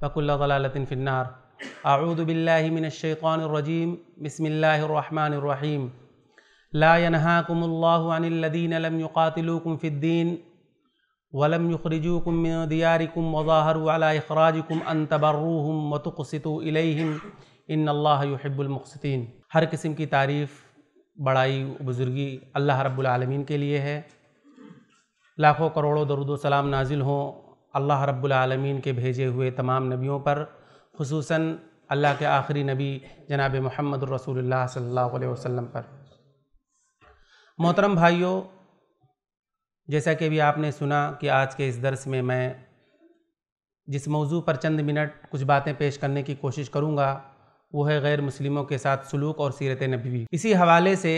वकुल्लातिन फ़िन्नार आऊदबिल्लिमिनशैक़ानरजीम बसमीम ला यनहाकुमल्लादीन लम युकातिलुकुम फ़िद्दीन वलम युखरजूकुम दियारिकुम वज़ाहर वाला अखराजकुम अन तबर्रूहम वतुक़सितु इलैहिम इन अल्लाह युहिब्बुलमुक़सितीन हर किस्म की तारीफ़ बड़ाई बुज़ुर्गी अल्लाह रब्बुल आलमीन के लिए है लाखों करोड़ों दरुद सलाम नाजिल हों अल्लाह रब्बुल आलमीन के भेजे हुए तमाम नबियों पर खसूस अल्लाह के आखिरी नबी जनाब मोहम्मद रसूलुल्लाह सल्लल्लाहु अलैहि वसल्लम पर। मोहतरम भाइयों, जैसा कि अभी आपने सुना कि आज के इस दर्स में मैं जिस मौजू पर चंद मिनट कुछ बातें पेश करने की कोशिश करूँगा, वो है गैर मुस्लिमों के साथ सलूक और सीरत नबी। इसी हवाले से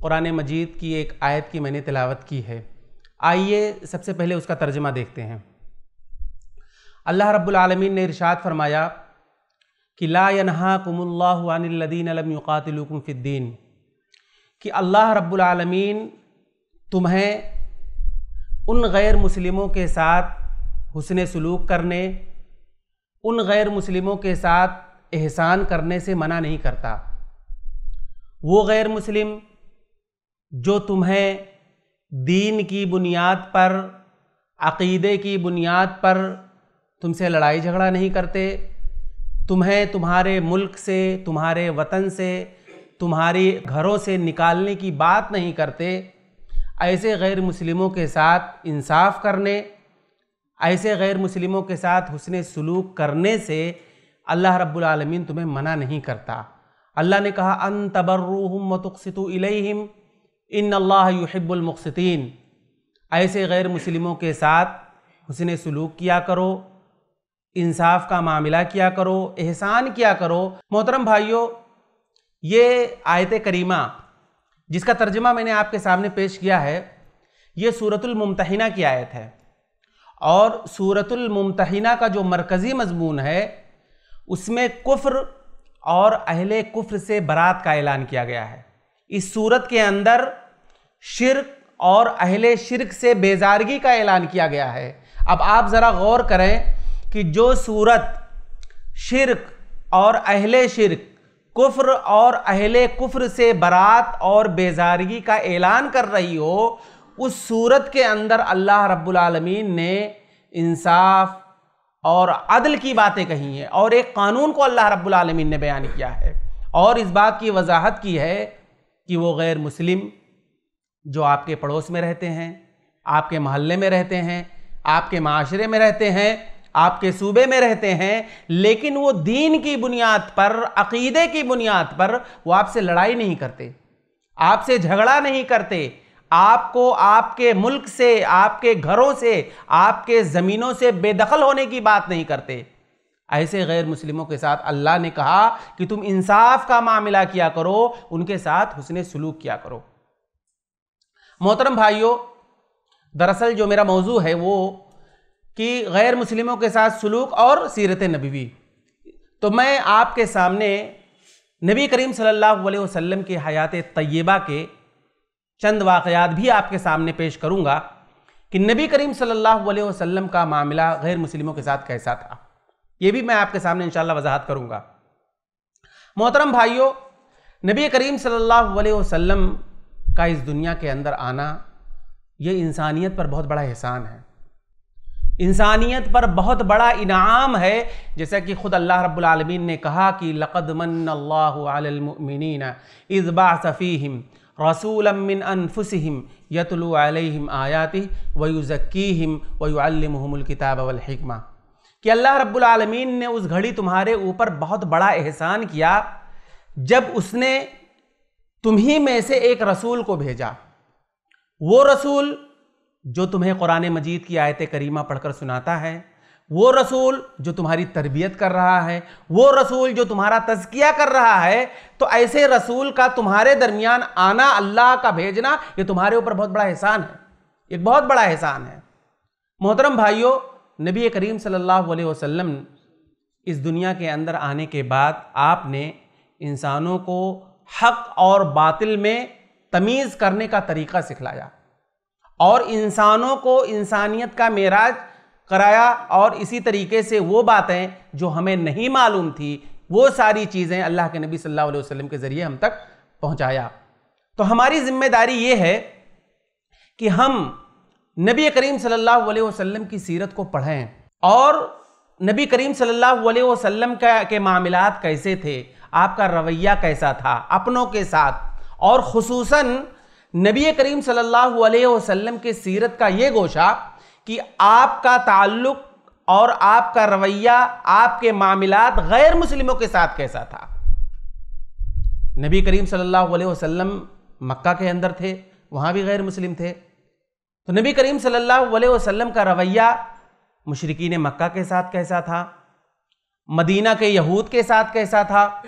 कुरान मजीद की एक आयत की मैंने तिलावत की है। आइए सबसे पहले उसका तर्जमा देखते हैं। अल्लाह रब्बुल आलमीन ने इरशाद फरमाया कि ला यनहा फ़िद्दीन। कि अल्लाह रब्बुल आलमीन तुम्हें उन गैर मुस्लिमों के साथ हुसन सलूक करने, उन गैर मुस्लिमों के साथ एहसान करने से मना नहीं करता। वो गैर मुस्लिम जो तुम्हें दीन की बुनियाद पर, अकीदे की बुनियाद पर तुमसे लड़ाई झगड़ा नहीं करते। तुम्हें तुम्हारे मुल्क से, तुम्हारे वतन से, तुम्हारी घरों से निकालने की बात नहीं करते। ऐसे गैर मुस्लिमों के साथ इंसाफ करने, ऐसे गैर मुस्लिमों के साथ हुसन सलूक करने से अल्लाह रब्बुल आलमीन तुम्हें मना नहीं करता। अल्लाह ने कहा, अन तबर्रूहम वतुक़सितु इलैहिम। इन अल्लाह ऐसे गैर मुस्लिमों के साथ हुसन सलूक किया करो, इंसाफ का मामला किया करो, एहसान किया करो। मोहतरम भाइयों, ये आयत करीमा, जिसका तर्जमा मैंने आपके सामने पेश किया है, ये सूरतुल मुमतहिना की आयत है। और सूरतुल का जो मरकज़ी मजमून है, उसमें कुफ्र और अहले कुफ्र से बरात का ऐलान किया गया है। इस सूरत के अंदर शिरक और अहले शिरक से बेजारगी का ऐलान किया गया है। अब आप ज़रा गौर करें कि जो सूरत शिरक और अहले शिरक, कुफ्र और अहले कुफ्र से बरात और बेजारगी का ऐलान कर रही हो, उस सूरत के अंदर अल्लाह रब्बुल आलमीन ने इंसाफ और अदल की बातें कही हैं और एक कानून को अल्लाह रब्बुल आलमीन ने बयान किया है। और इस बात की वजाहत की है कि वो गैर मुस्लिम जो आपके पड़ोस में रहते हैं, आपके मोहल्ले में रहते हैं, आपके माशरे में रहते हैं, आपके सूबे में रहते हैं, लेकिन वो दीन की बुनियाद पर, अकीदे की बुनियाद पर वो आपसे लड़ाई नहीं करते, आपसे झगड़ा नहीं करते। आपको आपके मुल्क से, आपके घरों से, आपके ज़मीनों से बेदखल होने की बात नहीं करते। ऐसे गैर मुस्लिमों के साथ अल्लाह ने कहा कि तुम इंसाफ का मामला किया करो, उनके साथ हुसन सलूक किया करो। मोहतरम भाइयों, दरअसल जो मेरा मौजू है वो कि गैर मुस्लिमों के साथ सलूक और सीरत नबी। तो मैं आपके सामने नबी करीम सल्लल्लाहु अलैहि वसल्लम की हयात तय्यबा के चंद वाकयात भी आपके सामने पेश करूँगा कि नबी करीम सल्लल्लाहु अलैहि वसल्लम का मामला गैर मुस्लिमों के साथ कैसा था। यह भी मैं आपके सामने इंशाल्लाह वजाहत करूँगा। मोहतरम भाइयों, नबी करीम सल्लल्लाहु अलैहि वसल्लम का इस दुनिया के अंदर आना यह इंसानियत पर बहुत बड़ा एहसान है। इंसानियत पर बहुत बड़ा इनाम है, जैसा कि ख़ुद अल्लाह रब्बुल ने कहा कि लक़द मन अल्लामिन इज़बा सफ़ीहिम रसूलमिन अनफुसहिम यतलु अलैहिम आयाति वयुज़क्कीहिम वयुअल्लिमुहुमुल वलहिकमा कि अल्लाह रब्बुल आलमीन ने उस घड़ी तुम्हारे ऊपर बहुत बड़ा एहसान किया जब उसने तुम्ही में से एक रसूल को भेजा। वो रसूल जो तुम्हें कुरान मजीद की आयत करीमा पढ़कर सुनाता है, वो रसूल जो तुम्हारी तरबियत कर रहा है, वो रसूल जो तुम्हारा तजकिया कर रहा है तो ऐसे रसूल का तुम्हारे दरमियान आना अल्लाह का भेजना, ये तुम्हारे ऊपर बहुत बड़ा एहसान है। एक बहुत बड़ा एहसान है। मोहतरम भाइयों नबी करीम सल्लल्लाहु अलैहि वसल्लम इस दुनिया के अंदर आने के बाद आपने इंसानों को हक और बातिल में तमीज़ करने का तरीक़ा सिखलाया और इंसानों को इंसानियत का मेराज कराया और इसी तरीके से वो बातें जो हमें नहीं मालूम थी, वो सारी चीज़ें अल्लाह के नबी सल्लल्लाहु अलैहि वसल्लम के ज़रिए हम तक पहुँचाया। तो हमारी ज़िम्मेदारी ये है कि हम नबी करीम सल्लल्लाहु अलैहि वसल्लम की सीरत को पढ़ें। और नबी करीम सल्लल्लाहु अलैहि वसल्लम का, के मामलात कैसे थे? आपका रवैया कैसा था? अपनों के साथ। और खसूसन नबी करीम सल्लल्लाहु अलैहि वसल्लम के सीरत का ये गोशा कि आपका ताल्लुक और आपका रवैया, आपके मामलात गैर मुस्लिमों के साथ कैसा था? नबी करीम सल्लल्लाहु अलैहि वसल्लम मक्का के अंदर थे, वहाँ भी गैर मुस्लिम थे। तो नबी करीम सल्लल्लाहु अलैहि वसल्लम का रवैया मुशरकिन मक्का के साथ कैसा था? मदीना के यहूद के साथ कैसा था?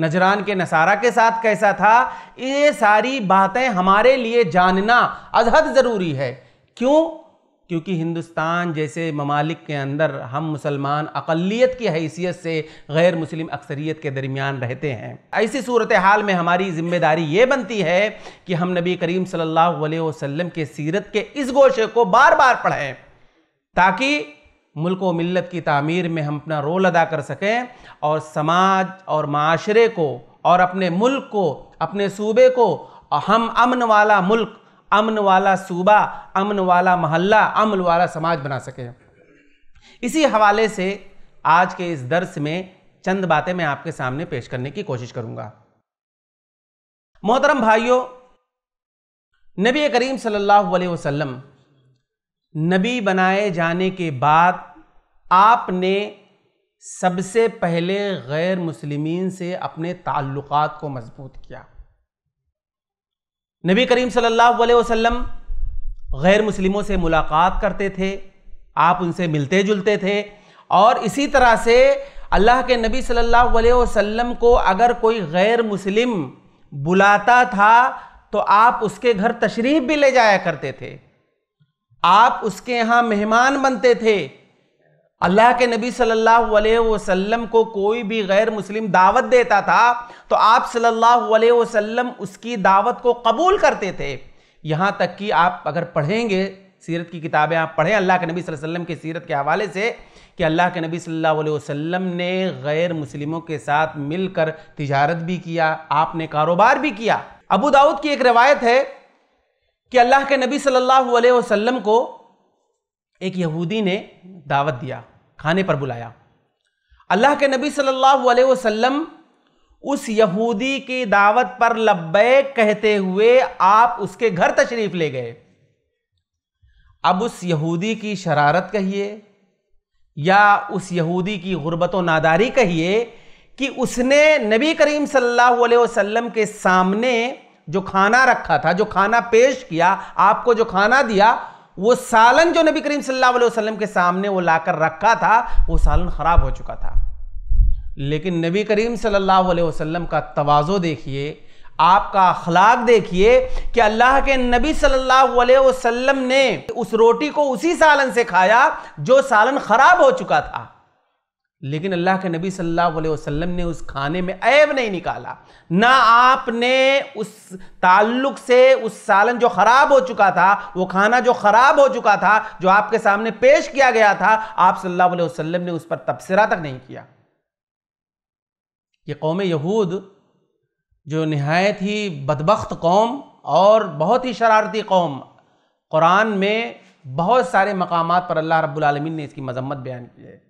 नजरान के नसारा के साथ कैसा था? ये सारी बातें हमारे लिए जानना अजहद ज़रूरी है। क्यों? क्योंकि हिंदुस्तान जैसे ममालिक के अंदर हम मुसलमान अकलीत की हैसियत से गैर मुस्लिम अक्सरियत के दरमियान रहते हैं। ऐसी सूरत हाल में हमारी ज़िम्मेदारी ये बनती है कि हम नबी करीम सल्लल्लाहु अलैहि वसल्लम के सीरत के इस गोशे को बार बार पढ़ें, ताकि मुल्क व मिलत की तामीर में हम अपना रोल अदा कर सकें और समाज और माशरे को और अपने मुल्क को, अपने सूबे को, हम अमन वाला मुल्क अमन वाला सूबा अमन वाला मोहल्ला अमन वाला समाज बना सकें। इसी हवाले से आज के इस दर्स में चंद बातें मैं आपके सामने पेश करने की कोशिश करूँगा। मोहतरम भाइयों, नबी करीम सल्लल्लाहु अलैहि वसल्लम, नबी बनाए जाने के बाद आपने सबसे पहले गैर मुस्लिमीन से अपने ताल्लुकात को मज़बूत किया। नबी करीम सल्लल्लाहु अलैहि वसल्लम गैर मुस्लिमों से मुलाकात करते थे, आप उनसे मिलते जुलते थे और इसी तरह से अल्लाह के नबी सल्लल्लाहु अलैहि वसल्लम को अगर कोई गैर मुस्लिम बुलाता था तो आप उसके घर तशरीफ़ भी ले जाया करते थे। आप उसके यहाँ मेहमान बनते थे। अल्लाह के नबी सल्लल्लाहु अलैहि वसल्लम को कोई भी गैर मुस्लिम दावत देता था तो आप सल्लल्लाहु अलैहि वसल्लम उसकी दावत को कबूल करते थे। यहाँ तक कि आप अगर पढ़ेंगे, सीरत की किताबें आप पढ़ें, अल्लाह के नबी वसल्लम के सीरत के हवाले से कि अल्लाह के नबी सल्लल्लाहु अलैहि वसल्लम ने गैर मुस्लिमों के साथ मिलकर तिजारत भी किया, आपने कारोबार भी किया। अबू दाऊद की एक रवायत है कि अल्लाह के नबी सल्लल्लाहु अलैहि वसल्लम को एक यहूदी ने दावत दिया, खाने पर बुलाया। अल्लाह के नबी सल्लल्लाहु अलैहि वसल्लम उस यहूदी की दावत पर लब्बैक कहते हुए आप उसके घर तशरीफ़ ले गए। अब उस यहूदी की शरारत कहिए, या उस यहूदी की गुर्बत नादारी कहिए कि उसने नबी करीम सल्लल्लाहु अलैहि वसल्लम के सामने जो खाना रखा था, जो खाना पेश किया, आपको जो खाना दिया वो सालन जो नबी करीम सल्लल्लाहु अलैहि वसल्लम के सामने वो लाकर रखा था, वो सालन खराब हो चुका था। लेकिन नबी करीम सल्लल्लाहु अलैहि वसल्लम का तवाज़ो देखिए, आपका अखलाक देखिए कि अल्लाह के नबी सल्लल्लाहु अलैहि वसल्लम ने उस रोटी को उसी सालन से खाया जो सालन खराब हो चुका था। लेकिन अल्लाह के नबी सल्लल्लाहु अलैहि वसल्लम ने उस खाने में ऐब नहीं निकाला। ना आपने उस ताल्लुक से उस सालन जो खराब हो चुका था, वो खाना जो खराब हो चुका था, जो आपके सामने पेश किया गया था, आप सल्लल्लाहु अलैहि वसल्लम ने उस पर तबसरा तक नहीं किया। ये कौम यहूद, जो नहायत ही बदबख्त कौम और बहुत ही शरारती कौम, कुरान में बहुत सारे मकाम पर अल्लाह रब्बुल आलमीन ने इसकी मजम्मत बयान की है।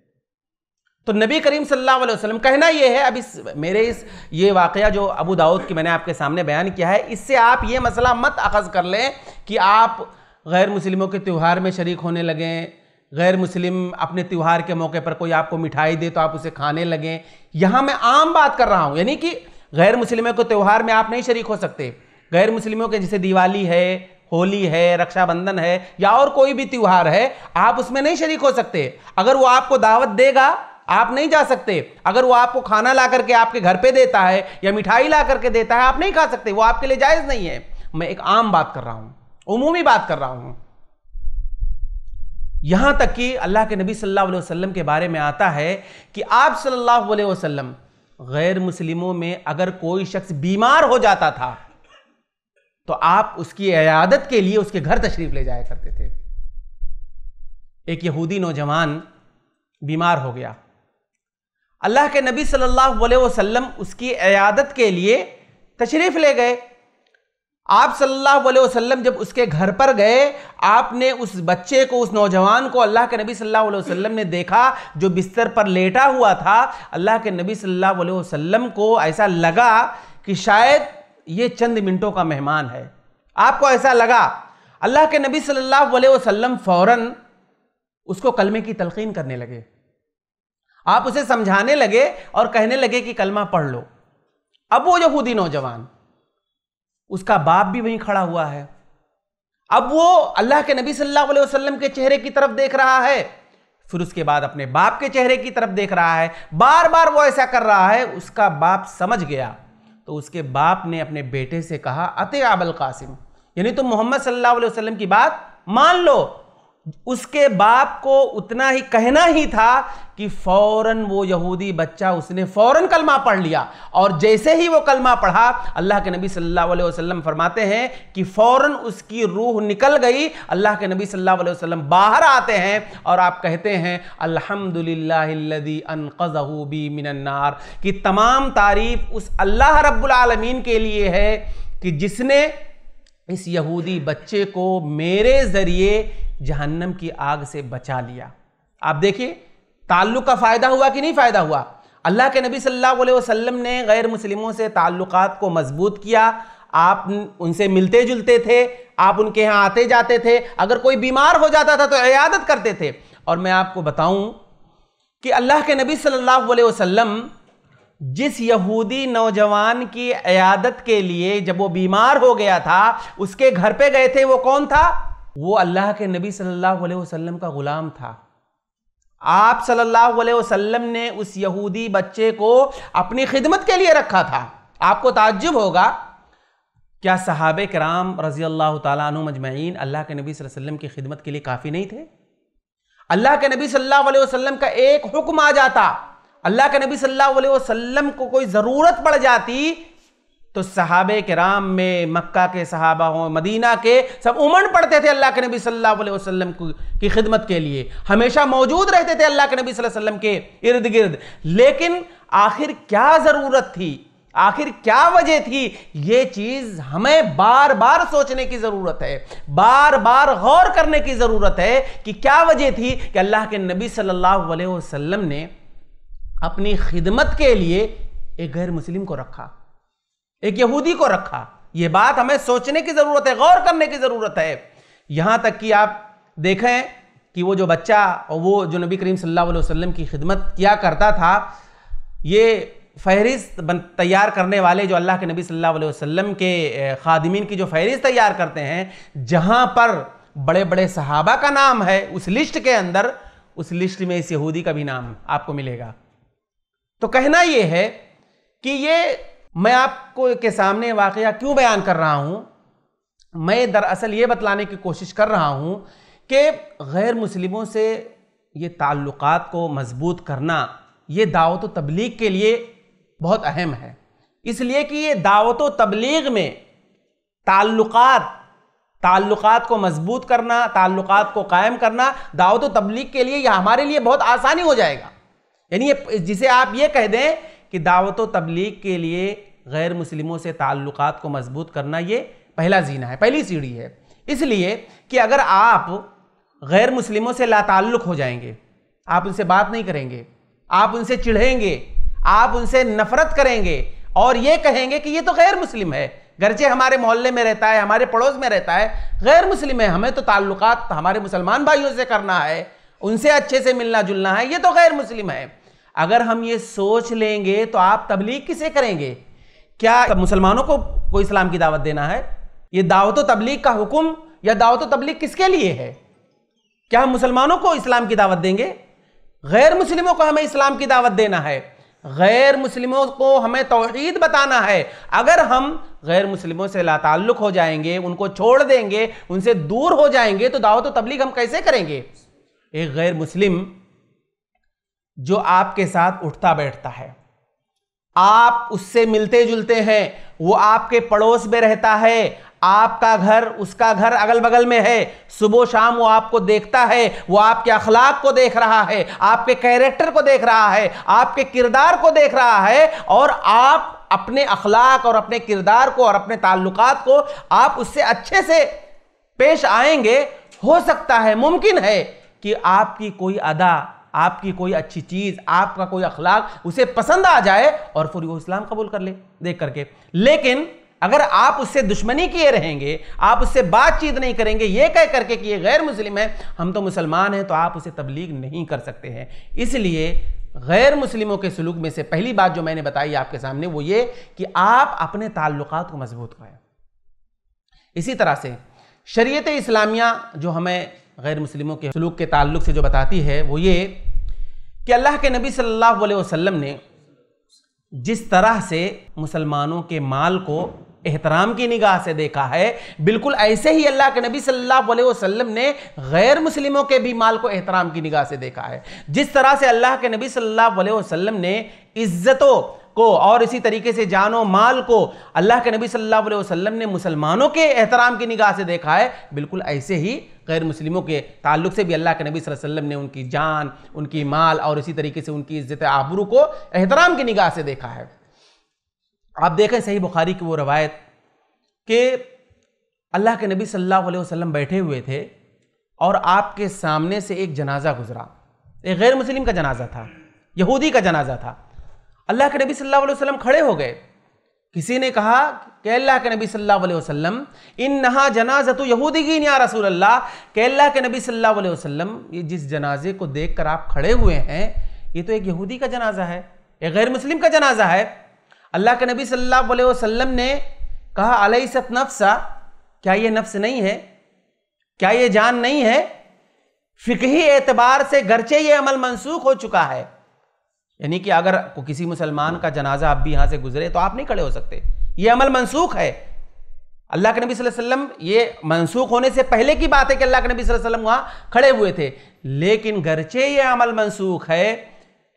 तो नबी करीम सल्लल्लाहु अलैहि वसल्लम, कहना यह है, अब इस, मेरे इस, ये वाक़ जो अबू दाऊद की मैंने आपके सामने बयान किया है, इससे आप ये मसला मत अखज़ कर लें कि आप गैर मुस्लिमों के त्यौहार में शरीक होने लगें, गैर मुस्लिम अपने त्यौहार के मौके पर कोई आपको मिठाई दे तो आप उसे खाने लगें। यहाँ मैं आम बात कर रहा हूँ, यानी कि गैर मुस्लिमों के त्यौहार में आप नहीं शरीक हो सकते। गैर मुस्लिमों के जैसे दिवाली है, होली है, रक्षाबंधन है, या और कोई भी त्यौहार है, आप उसमें नहीं शरीक हो सकते। अगर वो आपको दावत देगा आप नहीं जा सकते। अगर वो आपको खाना ला करके आपके घर पे देता है या मिठाई ला करके देता है, आप नहीं खा सकते। वो आपके लिए जायज़ नहीं है। मैं एक आम बात कर रहा हूँ, उमूमी बात कर रहा हूँ। यहाँ तक कि अल्लाह के नबी सल्लल्लाहु अलैहि वसल्लम के बारे में आता है कि आप सल्लल्लाहु अलैहि वसल्लम गैर मुस्लिमों में अगर कोई शख्स बीमार हो जाता था तो आप उसकी अयादत के लिए उसके घर तशरीफ़ ले जाया करते थे। एक यहूदी नौजवान बीमार हो गया। अल्लाह के नबी सल्लल्लाहु अलैहि वसल्लम उसकी अयादत के लिए तशरीफ़ ले गए। आप सल्लल्लाहु अलैहि वसल्लम जब उसके घर पर गए, आपने उस बच्चे को, उस नौजवान को अल्लाह के नबी सल्लल्लाहु अलैहि वसल्लम ने देखा जो बिस्तर पर लेटा हुआ था, अल्लाह के नबी सल्लल्लाहु अलैहि वसल्लम को ऐसा लगा कि शायद ये चंद मिनटों का मेहमान है। आपको ऐसा लगा, अल्लाह के नबी सल्लल्लाहु अलैहि वसल्लम फ़ौरन उसको कलमे की तलकीन करने लगे। आप उसे समझाने लगे और कहने लगे कि कलमा पढ़ लो। अब वो यहूदी नौजवान, उसका बाप भी वहीं खड़ा हुआ है। अब वो अल्लाह के नबी सल्लल्लाहु अलैहि वसल्लम के चेहरे की तरफ़ देख रहा है, फिर उसके बाद अपने बाप के चेहरे की तरफ़ देख रहा है। बार बार वो ऐसा कर रहा है, उसका बाप समझ गया। तो उसके बाप ने अपने बेटे से कहा, अते आबल कासिम, यानी तुम मोहम्मद सल्लल्लाहु अलैहि वसल्लम की बात मान लो उसके बाप को उतना ही कहना ही था कि फ़ौरन वो यहूदी बच्चा उसने फ़ौरन कलमा पढ़ लिया। और जैसे ही वो कलमा पढ़ा, अल्लाह के नबी सल्लल्लाहु अलैहि वसल्लम फरमाते हैं कि फ़ौरन उसकी रूह निकल गई। अल्लाह के नबी सल्लल्लाहु अलैहि वसल्लम बाहर आते हैं और आप कहते हैं, अल्हम्दुलिल्लाहिल्लज़ी अनक़ज़हु बी मिनन्नार कि तमाम तारीफ़ उस अल्लाह रब्बुल आलमीन के लिए है कि जिसने इस यहूदी बच्चे को मेरे ज़रिए जहन्नम की आग से बचा लिया। आप देखिए, ताल्लुक का फ़ायदा हुआ कि नहीं फ़ायदा हुआ? अल्लाह के नबी सल्लल्लाहु अलैहि वसल्लम ने गैर मुस्लिमों से ताल्लुकात को मज़बूत किया। आप उनसे मिलते जुलते थे, आप उनके यहाँ आते जाते थे। अगर कोई बीमार हो जाता था तो इयादत करते थे। और मैं आपको बताऊँ कि अल्लाह के नबी सल्लल्लाहु अलैहि वसल्लम जिस यहूदी नौजवान की अयादत के लिए जब वो बीमार हो गया था, उसके घर पे गए थे, वो कौन था? वो अल्लाह के नबी सल्लल्लाहु अलैहि वसल्लम का गुलाम था। आप सल्लल्लाहु अलैहि वसल्लम ने उस यहूदी बच्चे को अपनी खिदमत के लिए रखा था। आपको ताज्जुब होगा, क्या सहाबे कराम रज़ी अल्लाह तजमैन अल्लाह के नबी वसल्लम की खिदमत के लिए काफ़ी नहीं थे? अल्लाह के नबी सल्लल्लाहु अलैहि वसल्लम का एक हुक्म आ जाता। अल्लाह के नबी सल्लल्लाहु अलैहि वसल्लम को कोई ज़रूरत पड़ जाती तो सहाबे के राम में मक्का के सहाबा हों मदीना के सब उमड़ पड़ते थे अल्लाह के नबी सल्लल्लाहु अलैहि वसल्लम की खिदमत के लिए। हमेशा मौजूद रहते थे अल्लाह के नबी सल्लल्लाहु अलैहि वसल्लम के इर्द गिर्द लेकिन आखिर क्या ज़रूरत थी? आखिर क्या वजह थी? ये चीज़ हमें बार बार सोचने की ज़रूरत है। बार बार गौर करने की ज़रूरत है कि क्या वजह थी कि अल्लाह के नबी सल्लल्लाहु अलैहि वसल्लम ने अपनी खिदमत के लिए एक गैर मुस्लिम को रखा। एक यहूदी को रखा। यह बात हमें सोचने की ज़रूरत है, गौर करने की ज़रूरत है। यहाँ तक कि आप देखें कि वो जो बच्चा और वो जो नबी करीम सल्लल्लाहु अलैहि वसल्लम की खिदमत किया करता था, ये फहरिस्त तैयार करने वाले जो अल्लाह के नबी सल्लल्लाहु अलैहि वसल्लम के खादिमीन की जो फहरिस्त तैयार करते हैं, जहाँ पर बड़े बड़े सहाबा का नाम है, उस लिस्ट के अंदर, उस लिस्ट में इस यहूदी का भी नाम आपको मिलेगा। तो कहना यह है कि ये मैं आपको के सामने वाक़ क्यों बयान कर रहा हूँ? मैं दरअसल ये बतलाने की कोशिश कर रहा हूँ कि गैर मुस्लिमों से ये ताल्लुक़ात को मज़बूत करना, ये दावत तबलीग के लिए बहुत अहम है। इसलिए कि ये दावत तबलीग में ताल्लुकात ताल्लुकात को मज़बूत करना, ताल्लुकात को कायम करना दावत तबलीग के लिए यह हमारे लिए बहुत आसानी हो जाएगा। यानी ये, जिसे आप ये कह दें कि दावत व तबलीग के लिए गैर मुस्लिमों से ताल्लुकात को मज़बूत करना ये पहला जीना है, पहली सीढ़ी है। इसलिए कि अगर आप गैर मुस्लिमों से लाताल्लुक हो जाएँगे, आप उनसे बात नहीं करेंगे, आप उनसे चिढ़ेंगे, आप उनसे नफरत करेंगे और ये कहेंगे कि ये तो गैर मुस्लिम है गरचे हमारे मोहल्ले में रहता है, हमारे पड़ोस में रहता है, गैर मुस्लिम है, हमें तो ताल्लुकात हमारे मुसलमान भाइयों से करना है, उनसे अच्छे से मिलना जुलना है, ये तो गैर मुस्लिम है। अगर हम ये सोच लेंगे तो आप तबलीग किसे करेंगे? क्या मुसलमानों को कोई इस्लाम की दावत देना है? ये दावत तबलीग का हुक्म या दावत तबलीग किसके लिए है? क्या हम मुसलमानों को इस्लाम की दावत देंगे? गैर मुस्लिमों को हमें इस्लाम की दावत देना है। गैर मुस्लिमों को हमें तोहीद बताना है। अगर हम गैर मुस्लिमों से लाताल्लुक हो जाएँगे, उनको छोड़ देंगे, उनसे दूर हो जाएँगे तो दावत तबलीग हम कैसे करेंगे? एक गैर मुस्लिम जो आपके साथ उठता बैठता है। आप उससे मिलते जुलते हैं, वो आपके पड़ोस में रहता है, आपका घर, उसका घर अगल बगल में है, सुबह शाम वो आपको देखता है, वो आपके अखलाक को देख रहा है, आपके कैरेक्टर को देख रहा है, आपके किरदार को देख रहा है और आप अपने अखलाक और अपने किरदार को और अपने ताल्लुकात को आप उससे अच्छे से पेश आएँगे, हो सकता है, मुमकिन है कि आपकी कोई अदा आपकी कोई अच्छी चीज़, आपका कोई अखलाक उसे पसंद आ जाए और फिर वो इस्लाम कबूल कर ले, देख करके। लेकिन अगर आप उससे दुश्मनी किए रहेंगे, आप उससे बातचीत नहीं करेंगे, ये कह करके कि ये गैर मुस्लिम है, हम तो मुसलमान हैं तो आप उसे तबलीग नहीं कर सकते हैं। इसलिए गैर मुस्लिमों के सलूक में से पहली बात जो मैंने बताई आपके सामने, वो ये कि आप अपने ताल्लुक को मज़बूत करें। इसी तरह से शरीयत इस्लामिया जो हमें गैर मुस्लिमों के सलूक के ताल्लुक से जो बताती है, वो ये कि अल्लाह के नबी सल्लल्लाहु अलैहि वसल्लम ने जिस तरह से मुसलमानों के माल को एहतराम की निगाह से देखा है, बिल्कुल ऐसे ही अल्लाह के नबी सल्लल्लाहु अलैहि वसल्लम ने गैर मुस्लिमों के भी माल को एहतराम की निगाह से देखा है। जिस तरह से अल्लाह के नबी सल्लल्लाहु अलैहि वसल्लम ने इज्जतों को और इसी तरीके से जानो माल को अल्लाह के नबी सल्लल्लाहु अलैहि वसल्लम ने मुसलमानों के एहतराम की निगाह से देखा है, बिल्कुल ऐसे ही गैर मुस्लिमों के ताल्लुक से भी अल्लाह के नबी वसल्लम ने उनकी जान, उनकी माल और इसी तरीके से उनकी इज़्ज़त आबरू को एहतराम की निगाह से देखा है। आप देखें सही बुखारी की वो रवायत कि अल्लाह के नबी सल्लल्लाहु अलैहि वसल्लम बैठे हुए थे और आपके सामने से एक जनाजा गुजरा। एक गैर मुस्लिम का जनाजा था, यहूदी का जनाजा था। अल्लाह के नबी सल्लल्लाहु अलैहि वसल्लम खड़े हो गए। किसी ने कहा कि अल्लाह के नबी सल्लल्लाहु अलैहि वसल्लम इन नहा जनाजा तो यहूदी की या रसूल अल्लाह के अल्लाह के नबी सल्लल्लाहु अलैहि वसल्लम, ये जिस जनाजे को देखकर आप खड़े हुए हैं, ये तो एक यहूदी का जनाजा है, एक गैर मुस्लिम का जनाजा है। अल्लाह के नबी सल्लल्लाहु अलैहि वसल्लम ने कहा, अलैसत नफ्सा? क्या ये नफ्स नहीं है? क्या ये जान नहीं है? फिकही एतबार से गरचे ये अमल मनसूख हो चुका है। यानी कि अगर किसी मुसलमान का जनाजा आप भी यहाँ से गुजरे तो आप नहीं खड़े हो सकते। ये अमल मनसूख है। अल्लाह के नबी वसल्लम, ये मनसूख होने से पहले की बात है कि अल्लाह के नबी वसल्लम वहाँ खड़े हुए थे। लेकिन गरचे ये अमल मनसूख है,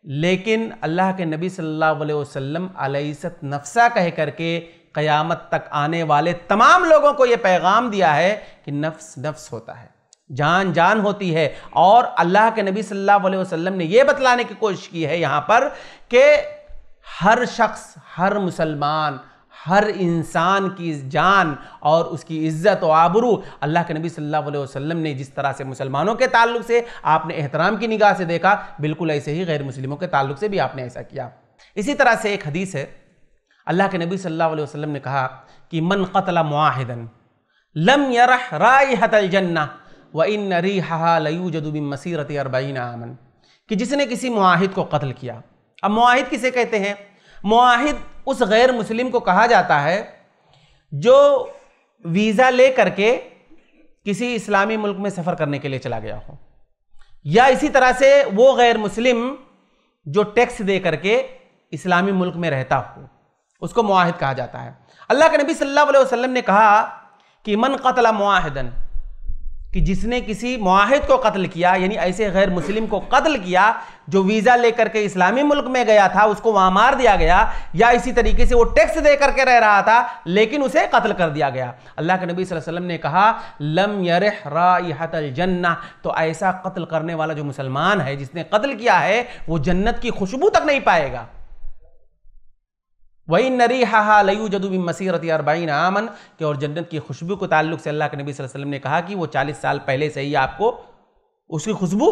लेकिन अल्लाह के नबी सल्लल्लाहु अलैहि वसल्लम अलैसत नफ्सा कह करके क़यामत तक आने वाले तमाम लोगों को यह पैगाम दिया है कि नफ्स नफ्स होता है। जान जान होती है। और अल्लाह के नबी सल्लल्लाहु अलैहि वसल्लम ने यह बतलाने की कोशिश की है यहाँ पर कि हर शख्स, हर मुसलमान, हर इंसान की जान और उसकी इज़्ज़त व आबरू अल्लाह के नबी सल्लल्लाहु अलैहि वसल्लम ने जिस तरह से मुसलमानों के ताल्लुक से आपने एहतराम की निगाह से देखा, बिल्कुल ऐसे ही गैर मुस्लिमों के ताल्लुक से भी आपने ऐसा किया। इसी तरह से एक हदीस है, अल्लाह के नबी सल्लल्लाहु अलैहि वसल्लम ने कहा कि मन कतला मुआहिदन, लम यरह राय जन्ना। व इन नरी लयू जदुबिन मसीरत अरबईन आमन कि जिसने किसी मुआहिद को कत्ल किया। अब मुआहिद किसे कहते हैं? माहिद उस गैर मुस्लिम को कहा जाता है, जो वीज़ा ले करके किसी इस्लामी मुल्क में सफ़र करने के लिए चला गया हो। या इसी तरह से वो गैर मुस्लिम जो टैक्स दे करके इस्लामी मुल्क में रहता हो, उसको माहिद कहा जाता है। अल्लाह के नबी सल्लल्लाहु अलैहि वसल्लम ने कहा कि मन कतला मुआहिदन कि जिसने किसी माहिद को कत्ल किया, यानी ऐसे गैर मुस्लिम को कत्ल किया, जो वीज़ा लेकर के इस्लामी मुल्क में गया था, उसको वहाँ मार दिया गया, या इसी तरीके से वो टैक्स दे करके रह रहा था, लेकिन उसे कत्ल कर दिया गया। अल्लाह के नबी वसल्लम ने कहा, लम यरहतल जन्ना तो ऐसा कत्ल करने वाला जो मुसलमान है, जिसने कत्ल किया है, वो जन्नत की खुशबू तक नहीं पाएगा। वही नरी हा हा लयू जदूबी मसीरत अरबाइन आमन के और जन्नत की खुशबू को ताल्लुक से अल्लाह के नबी वसल्लम ने कहा कि वो चालीस साल पहले से ही आपको उसकी खुशबू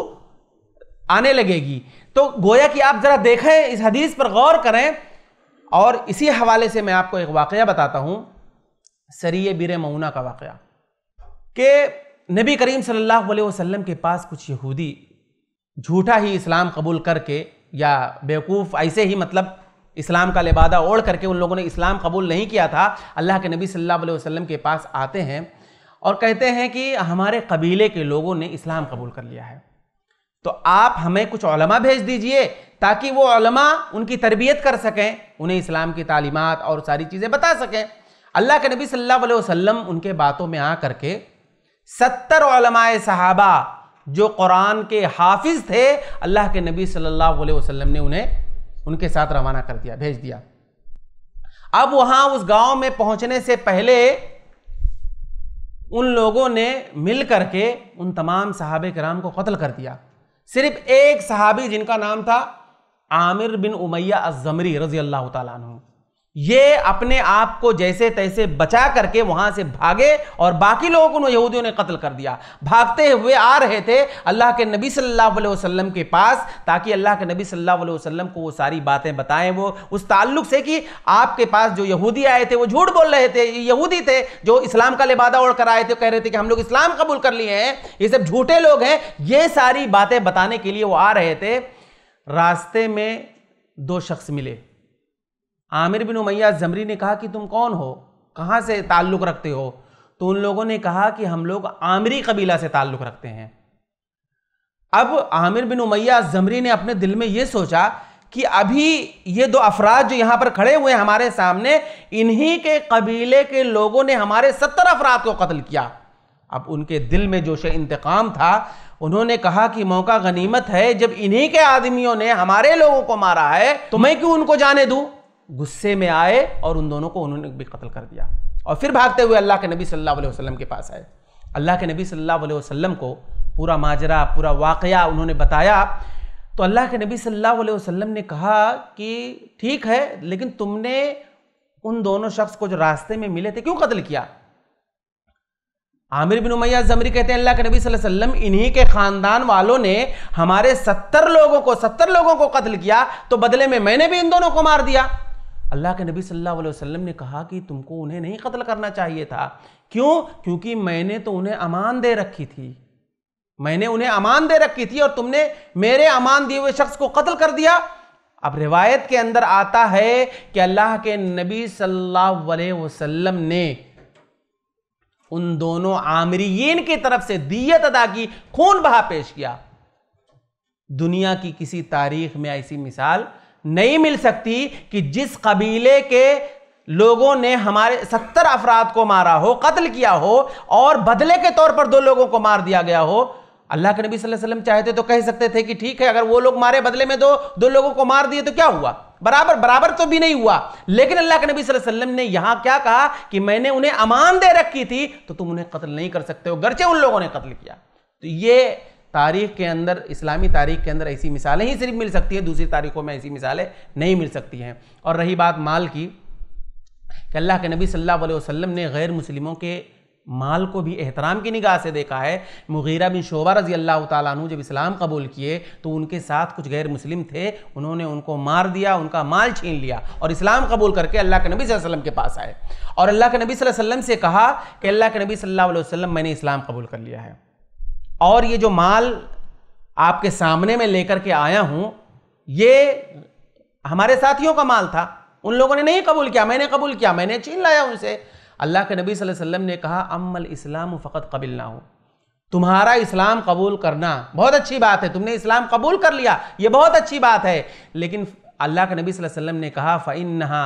आने लगेगी। तो गोया कि आप ज़रा देखें, इस हदीस पर गौर करें, और इसी हवाले से मैं आपको एक वाक़ बताता हूँ, सरिय बिर मऊना का वाक़ कि नबी करीम सल्लल्लाहु अलैहि वसल्लम के पास कुछ यहूदी झूठा ही इस्लाम कबूल करके या बेवकूफ़, ऐसे ही मतलब इस्लाम का लिबादा ओढ़ करके उन लोगों ने इस्लाम कबूल नहीं किया था, अल्लाह के नबी सल्लल्लाहु अलैहि वसल्लम के पास आते हैं और कहते हैं कि हमारे कबीले के लोगों ने इस्लाम कबूल कर लिया है। तो आप हमें कुछ ओलमा भेज दीजिए ताकि वो उनकी तरबियत कर सकें, उन्हें इस्लाम की तालीमत और सारी चीज़ें बता सकें। अल्लाह के नबी सल्लल्लाहु अलैहि वसल्लम उनके बातों में आ करके सत्तर ओलमाए सहाबा जो कुरान के हाफिज थे, अल्लाह के नबी सल्लल्लाहु अलैहि वसल्लम ने उन्हें उनके साथ रवाना कर दिया, भेज दिया। अब वहाँ उस गाँव में पहुँचने से पहले उन लोगों ने मिल करके उन तमाम सहाबे कराम को कत्ल कर दिया। सिर्फ़ एक सहाबी जिनका नाम था आमिर बिन उमैया अजमरी रज़ी अल्लाह तु ये अपने आप को जैसे तैसे बचा करके वहाँ से भागे और बाकी लोगों को यहूदियों ने कत्ल कर दिया। भागते हुए आ रहे थे अल्लाह के नबी सल्लल्लाहु अलैहि वसल्लम के पास ताकि अल्लाह के नबी सल्लल्लाहु अलैहि वसल्लम को वो सारी बातें बताएँ, वो उस ताल्लुक से कि आपके पास जो यहूदी आए थे, वो झूठ बोल रहे थे यहूदी थे जो इस्लाम का लिबादा ओढ़ कर आए थे, कह रहे थे कि हम लोग इस्लाम कबूल कर लिए हैं, ये सब झूठे लोग हैं। ये सारी बातें बताने के लिए वो आ रहे थे। रास्ते में दो शख्स मिले। आमिर बिन उमैया जमरी ने कहा कि तुम कौन हो? कहाँ से ताल्लुक़ रखते हो? तो उन लोगों ने कहा कि हम लोग आमिरी कबीला से ताल्लुक़ रखते हैं। अब आमिर बिन उमैया जमरी ने अपने दिल में ये सोचा कि अभी ये दो अफराज जो यहाँ पर खड़े हुए हमारे सामने, इन्हीं के कबीले के लोगों ने हमारे सत्तर अफराद को कत्ल किया। अब उनके दिल में जोश इंतकाम था। उन्होंने कहा कि मौका गनीमत है, जब इन्हीं के आदमियों ने हमारे लोगों को मारा है तो मैं क्यों उनको जाने दूँ? गुस्से में आए और उन दोनों को उन्होंने भी कत्ल कर दिया। और फिर भागते हुए अल्लाह के नबी सल्लल्लाहु अलैहि वसल्लम के पास आए। अल्लाह के नबी सल्लल्लाहु अलैहि वसल्लम को पूरा माजरा, पूरा वाकया उन्होंने बताया। तो अल्लाह के नबी सल्लल्लाहु अलैहि वसल्लम ने कहा कि ठीक है, लेकिन तुमने उन दोनों शख्स को जो रास्ते में मिले थे क्यों कत्ल किया? आमिर बिन उमैया जमरी कहते हैं, अल्लाह के नबी सल्लल्लाहु अलैहि वसल्लम, इन्हीं के खानदान वालों ने हमारे सत्तर लोगों को, सत्तर लोगों को कत्ल किया तो बदले में मैंने भी इन दोनों को मार दिया। अल्लाह के नबी सल्लल्लाहु अलैहि वसल्लम ने कहा कि तुमको उन्हें नहीं कत्ल करना चाहिए था। क्यों? क्योंकि मैंने तो उन्हें अमान दे रखी थी। मैंने उन्हें अमान दे रखी थी और तुमने मेरे अमान दिए हुए शख्स को कत्ल कर दिया। अब रिवायत के अंदर आता है कि अल्लाह के नबी सल्लल्लाहु अलैहि वसल्लम ने उन दोनों आमरीन की तरफ़ से दियत अदा की, खून बहा पेश किया। दुनिया की किसी तारीख में ऐसी मिसाल नहीं मिल सकती कि जिस कबीले के लोगों ने हमारे सत्तर अफराद को मारा हो, कत्ल किया हो, और बदले के तौर पर दो लोगों को मार दिया गया हो, अल्लाह के नबी सल्लल्लाहु अलैहि वसल्लम चाहते तो कह सकते थे कि ठीक है, अगर वो लोग मारे बदले में दो दो लोगों को मार दिए तो क्या हुआ? बराबर बराबर तो भी नहीं हुआ। लेकिन अल्लाह के नबी सल्लल्लाहु अलैहि वसल्लम ने यहाँ क्या कहा कि मैंने उन्हें अमान दे रखी थी तो तुम उन्हें कत्ल नहीं कर सकते हो गर्चे उन लोगों ने कत्ल किया। तो ये तारीख के अंदर, इस्लामी तारीख के अंदर ऐसी मिसालें ही सिर्फ़ मिल सकती हैं, दूसरी तारीखों में ऐसी मिसालें नहीं मिल सकती हैं। और रही बात माल की, कि अल्लाह के नबी सल्लल्लाहु अलैहि वसल्लम ने गैर मुस्लिमों के माल को भी एहतराम की निगाह से देखा है। मुगीरा बिन शोबा रज़ी अल्लाह तु जब इस्लाम कबूल किए तो उनके साथ कुछ गैर मुस्लिम थे, उन्होंने उनको मार दिया, उनका माल छीन लिया और इस्लाम कबूल करके अल्लाह के नबी वसल्लम के पास आए। और अल्लाह के नबी वसल्लम से कहा कि अल्लाह के नबी सल्लल्लाहु अलैहि वसल्लम, मैंने इस्लाम कबूल कर लिया है। और ये जो माल आपके सामने में लेकर के आया हूँ, ये हमारे साथियों का माल था। उन लोगों ने नहीं कबूल किया, मैंने कबूल किया, मैंने छीन लाया उनसे। अल्लाह के नबी सल्लल्लाहु अलैहि वसल्लम ने कहा, अम्मल इस्लाम फ़कत कबिल ना हो। तुम्हारा इस्लाम कबूल करना बहुत अच्छी बात है। तुमने इस्लाम कबूल कर लिया, ये बहुत अच्छी बात है। लेकिन अल्लाह के नबी सल्लल्लाहु अलैहि वसल्लम ने कहा फ़ैन नहा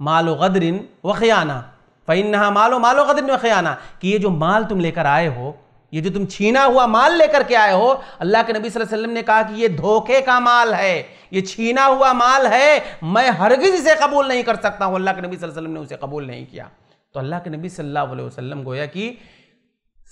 मालो गदरिन व खयाना। फ़ैन नहा मालो मालो गदरिन व खयाना। कि ये जो माल तुम लेकर आए हो ये जो तुम छीना हुआ माल लेकर के आए हो, अल्लाह के नबी सल्लल्लाहु अलैहि वसल्लम ने कहा कि ये धोखे का माल है, ये छीना हुआ माल है, मैं हरगिज इसे कबूल नहीं कर सकता हूँ। अल्लाह के नबी सल्लल्लाहु अलैहि वसल्लम ने उसे कबूल नहीं किया। तो अल्लाह के नबी सल्लल्लाहु अलैहि वसल्लम गोया कि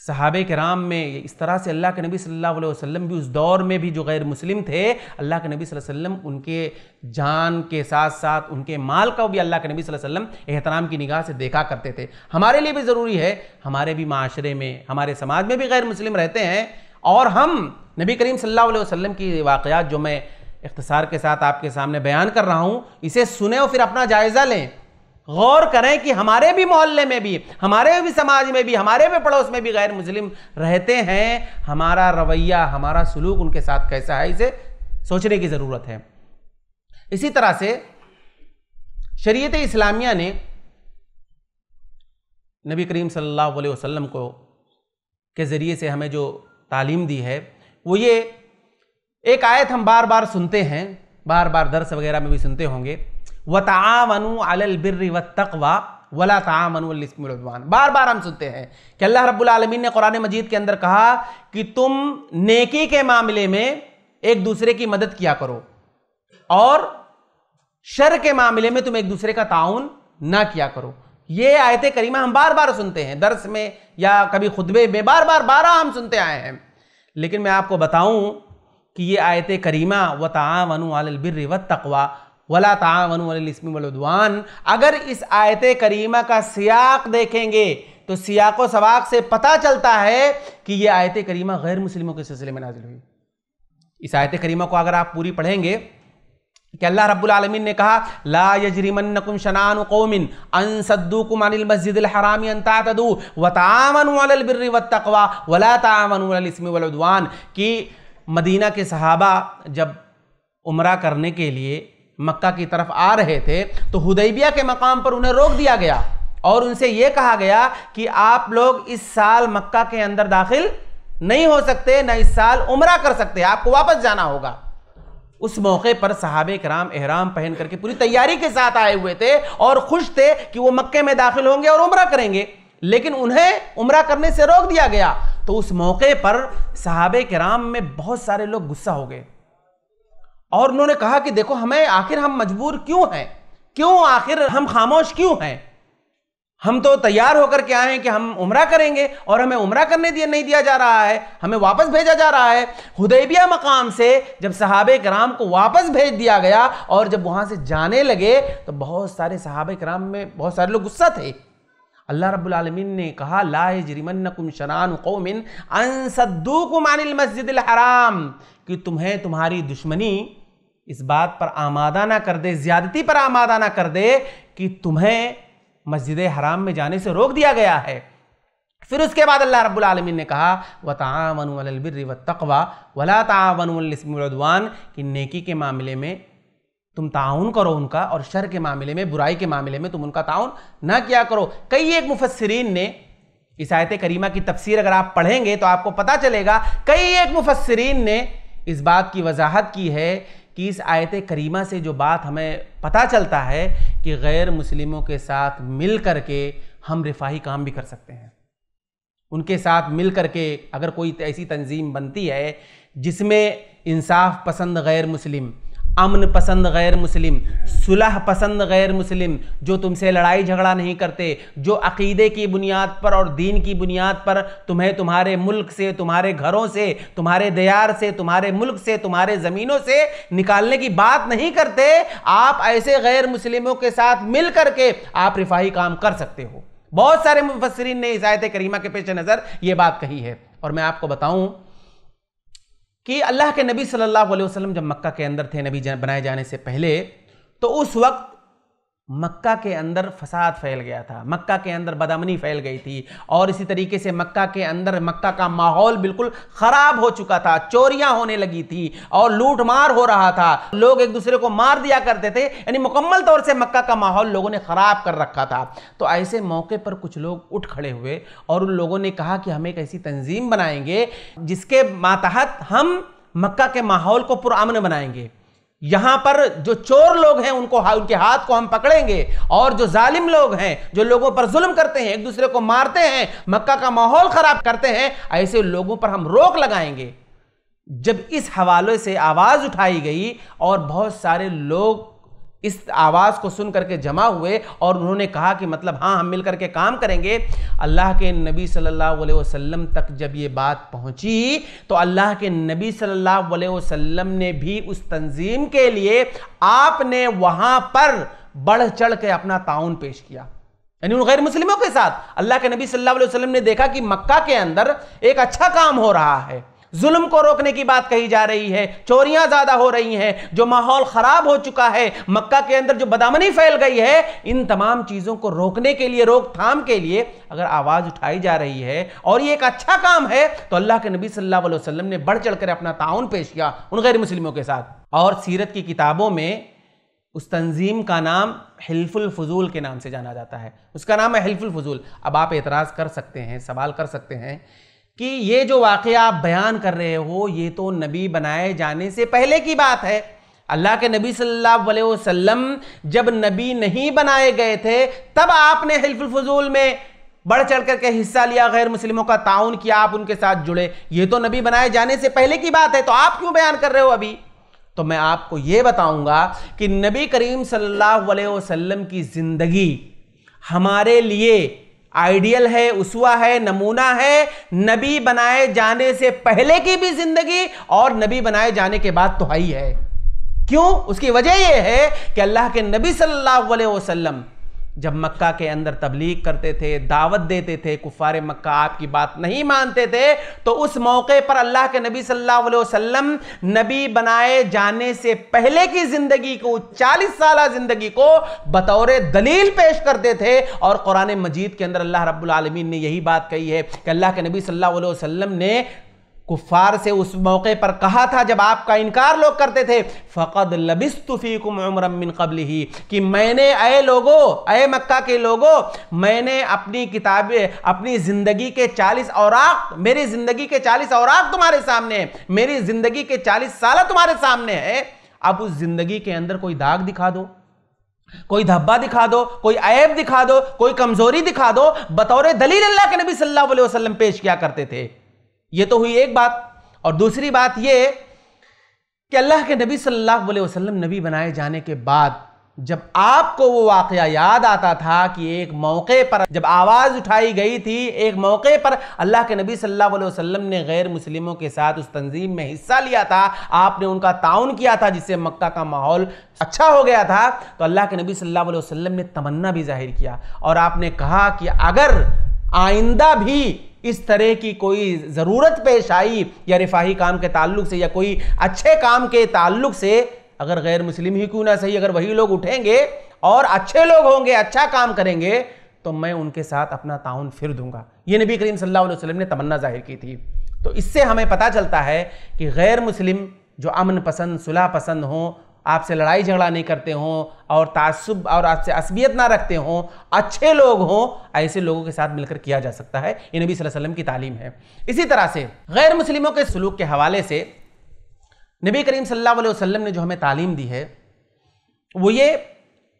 सहाब कराम में इस तरह से अल्लाह के नबी सल्लल्लाहु अलैहि वसल्लम भी उस दौर में भी जो गैर मुस्लिम थे, अल्लाह के नबी सल्लल्लाहु अलैहि वसल्लम उनके जान के साथ साथ उनके माल का भी अल्लाह के नबी सल्लल्लाहु अलैहि वसल्लम एहतराम की निगाह से देखा करते थे। हमारे लिए भी ज़रूरी है, हमारे भी माशरे में, हमारे समाज में भी गैर मुस्लिम रहते हैं और हम नबी करीम सल्लल्लाहु अलैहि वसल्लम की वाक़ात जो मैं इख्तसार के साथ आपके सामने बयान कर रहा हूँ, इसे सुने और फिर अपना जायज़ा लें। गौर करें कि हमारे भी मोहल्ले में भी, हमारे भी समाज में भी, हमारे भी पड़ोस में भी गैर मुस्लिम रहते हैं। हमारा रवैया, हमारा सलूक उनके साथ कैसा है, इसे सोचने की ज़रूरत है। इसी तरह से शरीयत इस्लामिया ने नबी करीम सल्लल्लाहु अलैहि वसल्लम को, के ज़रिए से हमें जो तालीम दी है, वो ये एक आयत हम बार बार सुनते हैं, बार बार दर्स वगैरह में भी सुनते होंगे। व तामनु अलबिर व तकवा वला तामनुलवान बार बार हम सुनते हैं कि अल्लाह रब्बुल आलमीन ने कुरान मजीद के अंदर कहा कि तुम नेकी के मामले में एक दूसरे की मदद किया करो और शर के मामले में तुम एक दूसरे का ताउन ना किया करो। ये आयत करीमा हम बार बार सुनते हैं, दर्स में या कभी खुतबे में बार बार बारह हम सुनते आए हैं। लेकिन मैं आपको बताऊँ कि ये आयत करीमा व तावन बिर व तकवा वला तावन अगर इस आयत करीमा का सियाक देखेंगे तो सियाक सवाक से पता चलता है कि यह आयत करीमा गैर मुस्लिमों के सिलसिले में नाजिल हुई। इस आयत करीमा को अगर आप पूरी पढ़ेंगे, कि अल्लाह रब्बुल आलमीन ने कहा, ला यजरिमन्नकुम शनान कौमिन अन सद्दुकुम अनिल मस्जिदिल हरामी अन तातदू व तामनु अलल बिर्रि वत तक़वा वला तामनु अलल इस्मि वल उद्वान। कि मदीना के सहाबा जब उम्रा करने के लिए मक्का की तरफ़ आ रहे थे तो हुदैबिया के मकाम पर उन्हें रोक दिया गया। और उनसे यह कहा गया कि आप लोग इस साल मक्का के अंदर दाखिल नहीं हो सकते, न इस साल उम्र कर सकते, आपको वापस जाना होगा। उस मौके पर सहाबे कराम एहराम पहन करके पूरी तैयारी के साथ आए हुए थे और खुश थे कि वो मक्के में दाखिल होंगे और उम्र करेंगे। लेकिन उन्हें उम्र करने से रोक दिया गया। तो उस मौके पर सहाबे कराम में बहुत सारे लोग गुस्सा हो गए। और उन्होंने कहा कि देखो, हमें आखिर हम मजबूर क्यों हैं? क्यों आखिर हम खामोश क्यों हैं? हम तो तैयार होकर के आए हैं कि हम उम्र करेंगे और हमें उम्र करने दिया, नहीं दिया जा रहा है। हमें वापस भेजा जा रहा है। हुदैबिया मकाम से जब सहाबे कराम को वापस भेज दिया गया और जब वहाँ से जाने लगे तो बहुत सारे सहाबे कराम में बहुत सारे लोग गुस्सा थे। अल्लाह रब्बुल आलमीन ने कहा, ला जरिमन्नकुम शनान कौमिन अनसद्दूकुम अनिल मस्जिदिल हराम। कि तुम्हें तुम्हारी दुश्मनी इस बात पर आमादा ना कर दे, ज्यादती पर आमादा ना कर दे कि तुम्हें मस्जिद हराम में जाने से रोक दिया गया है। फिर उसके बाद अल्लाह रब्बुल आलमीन ने कहा, व तामनबिर व तकवा वला तामनवान कि नेकी के मामले में तुम ताउन करो उनका और शर के मामले में, बुराई के मामले में तुम उनका ताउन ना किया करो। कई एक मुफसरीन ने इस आयत करीमा की तफसीर अगर आप पढ़ेंगे तो आपको पता चलेगा, कई एक मुफसरीन ने इस बात की वजाहत की है कि इस आयत करीमा से जो बात हमें पता चलता है कि गैर मुस्लिमों के साथ मिल कर के हम रिफाही काम भी कर सकते हैं। उनके साथ मिल कर के अगर कोई ऐसी तंजीम बनती है जिसमें इंसाफ पसंद गैर मुस्लिम अमन पसंद गैर मुस्लिम, सुलह पसंद गैर मुस्लिम, जो तुमसे लड़ाई झगड़ा नहीं करते, जो अकीदे की बुनियाद पर और दीन की बुनियाद पर तुम्हें तुम्हारे मुल्क से, तुम्हारे घरों से, तुम्हारे दयार से, तुम्हारे मुल्क से, तुम्हारे ज़मीनों से निकालने की बात नहीं करते, आप ऐसे गैर मुस्लिमों के साथ मिल करके आप रिफाही काम कर सकते हो। बहुत सारे मुफसरीन ने इस आयत करीमा के पेश नज़र ये बात कही है। और मैं आपको बताऊँ कि अल्लाह के नबी सल्लल्लाहु अलैहि वसल्लम जब मक्का के अंदर थे, नबी बनाए जाने से पहले तो उस वक्त मक्का के अंदर फसाद फैल गया था, मक्का के अंदर बदमनी फैल गई थी और इसी तरीके से मक्का के अंदर, मक्का का माहौल बिल्कुल ख़राब हो चुका था, चोरियाँ होने लगी थी और लूट मार हो रहा था। लोग एक दूसरे को मार दिया करते थे, यानी मुकम्मल तौर से मक्का का माहौल लोगों ने ख़राब कर रखा था। तो ऐसे मौके पर कुछ लोग उठ खड़े हुए और उन लोगों ने कहा कि हम एक ऐसी तंजीम बनाएँगे जिसके मातहत हम मक्का के माहौल को पुरान बनाएँगे। यहाँ पर जो चोर लोग हैं, उनको उनके हाथ को हम पकड़ेंगे और जो जालिम लोग हैं, जो लोगों पर जुल्म करते हैं, एक दूसरे को मारते हैं, मक्का का माहौल खराब करते हैं, ऐसे लोगों पर हम रोक लगाएँगे। जब इस हवाले से आवाज़ उठाई गई और बहुत सारे लोग इस आवाज़ को सुन करके जमा हुए और उन्होंने कहा कि मतलब हाँ हम मिलकर के काम करेंगे। अल्लाह के नबी सल्लल्लाहु अलैहि वसल्लम तक जब ये बात पहुँची तो अल्लाह के नबी सल्लल्लाहु अलैहि वसल्लम ने भी उस तंजीम के लिए आपने वहाँ पर बढ़ चढ़ के अपना ताउन पेश किया। यानी उन गैर मुस्लिमों के साथ। अल्लाह के नबी सल्लल्लाहु अलैहि वसल्लम ने देखा कि मक्का के अंदर एक अच्छा काम हो रहा है। जुल्म को रोकने की बात कही जा रही है। चोरियाँ ज़्यादा हो रही हैं। जो माहौल खराब हो चुका है, मक्का के अंदर जो बदामनी फैल गई है, इन तमाम चीज़ों को रोकने के लिए, रोकथाम के लिए अगर आवाज़ उठाई जा रही है और ये एक अच्छा काम है तो अल्लाह के नबी सल्लल्लाहु अलैहि वसल्लम ने बढ़ चढ़कर अपना ताउन पेश किया उन गैर मुस्लिमों के साथ। और सीरत की किताबों में उस तंजीम का नाम हिल्फुल फजूल के नाम से जाना जाता है। उसका नाम है हिल्फुल फजूल। अब आप एतराज़ कर सकते हैं, सवाल कर सकते हैं कि ये जो वाक़ आप बयान कर रहे हो, ये तो नबी बनाए जाने से पहले की बात है। अल्लाह के नबी सल्लल्लाहु अलैहि वसल्लम जब नबी नहीं बनाए गए थे, तब आपने हिल्फुल फजूल में बढ़ चढ़ करके हिस्सा लिया, गैर मुस्लिमों का ताउन किया, आप उनके साथ जुड़े। ये तो नबी बनाए जाने से पहले की बात है तो आप क्यों बयान कर रहे हो अभी? तो मैं आपको यह बताऊँगा कि नबी करीम सल्लल्लाहु अलैहि वसल्लम की ज़िंदगी हमारे लिए आइडियल है, उसवा है, नमूना है, नबी बनाए जाने से पहले की भी ज़िंदगी और नबी बनाए जाने के बाद तो है ही है। क्यों? उसकी वजह यह है कि अल्लाह के नबी सल्लल्लाहु अलैहि वसल्लम जब मक्का के अंदर तबलीग करते थे, दावत देते थे, कुफार मक्का आपकी बात नहीं मानते थे तो उस मौके पर अल्लाह के नबी सल्लल्लाहु अलैहि वसल्लम नबी बनाए जाने से पहले की ज़िंदगी को 40 साल ज़िंदगी को बतौर दलील पेश करते थे। और कुरान मजीद के अंदर अल्लाह रब्बुल आलमीन ने यही बात कही है कि अल्लाह के नबी सल्लल्लाहु अलैहि वसल्लम ने कुफार से उस मौके पर कहा था जब आपका इनकार लोग करते थे, फ़कद लबिस्तुफ़ीकुम उमरमिन कबल ही कि मैंने अय लोगो अय मक्का के लोगो, मैंने अपनी किताबें, अपनी ज़िंदगी के चालीस औराक, मेरी ज़िंदगी के चालीस औराक तुम्हारे सामने मेरी ज़िंदगी के चालीस साल तुम्हारे सामने है। अब उस ज़िंदगी के अंदर कोई दाग दिखा दो, कोई धब्बा दिखा दो, कोई ऐब दिखा दो, कोई कमज़ोरी दिखा दो, बतौर दलील अल्लाह के नबी सल्लल्लाहु अलैहि वसल्लम पेश किया करते थे। ये तो हुई एक बात। और दूसरी बात ये कि अल्लाह के नबी सल्लल्लाहु अलैहि वसल्लम नबी बनाए जाने के बाद जब आपको वो वाक़ याद आता था कि एक मौके पर जब आवाज़ उठाई गई थी, एक मौके पर अल्लाह के नबी सल्लल्लाहु अलैहि वसल्लम ने गैर मुस्लिमों के साथ उस तंजीम में हिस्सा लिया था, आपने उनका ताउन किया था, जिससे मक्का का माहौल अच्छा हो गया था तो अल्लाह के नबी सल्लल्लाहु अलैहि वसल्लम ने तमन्ना भी ज़ाहिर किया। और आपने कहा कि अगर आइंदा भी इस तरह की कोई ज़रूरत पेश आई या रिफाही काम के ताल्लुक से या कोई अच्छे काम के ताल्लुक से, अगर गैर मुस्लिम ही क्यों ना सही, अगर वही लोग उठेंगे और अच्छे लोग होंगे अच्छा काम करेंगे तो मैं उनके साथ अपना ताउन फिर दूँगा। ये नबी करीम सल्लल्लाहु अलैहि वसल्लम ने तमन्ना ज़ाहिर की थी। तो इससे हमें पता चलता है कि गैर मुस्लिम जो अमन पसंद, सुलह पसंद हों आपसे लड़ाई झगड़ा नहीं करते हों और तासुब और आपसे असबियत ना रखते हों, अच्छे लोग हों, ऐसे लोगों के साथ मिलकर किया जा सकता है। ये नबी वसल्लम की तालीम है। इसी तरह से गैर मुस्लिमों के सलूक के हवाले से नबी करीम सल्लल्लाहु अलैहि वसल्लम ने जो हमें तालीम दी है, वो ये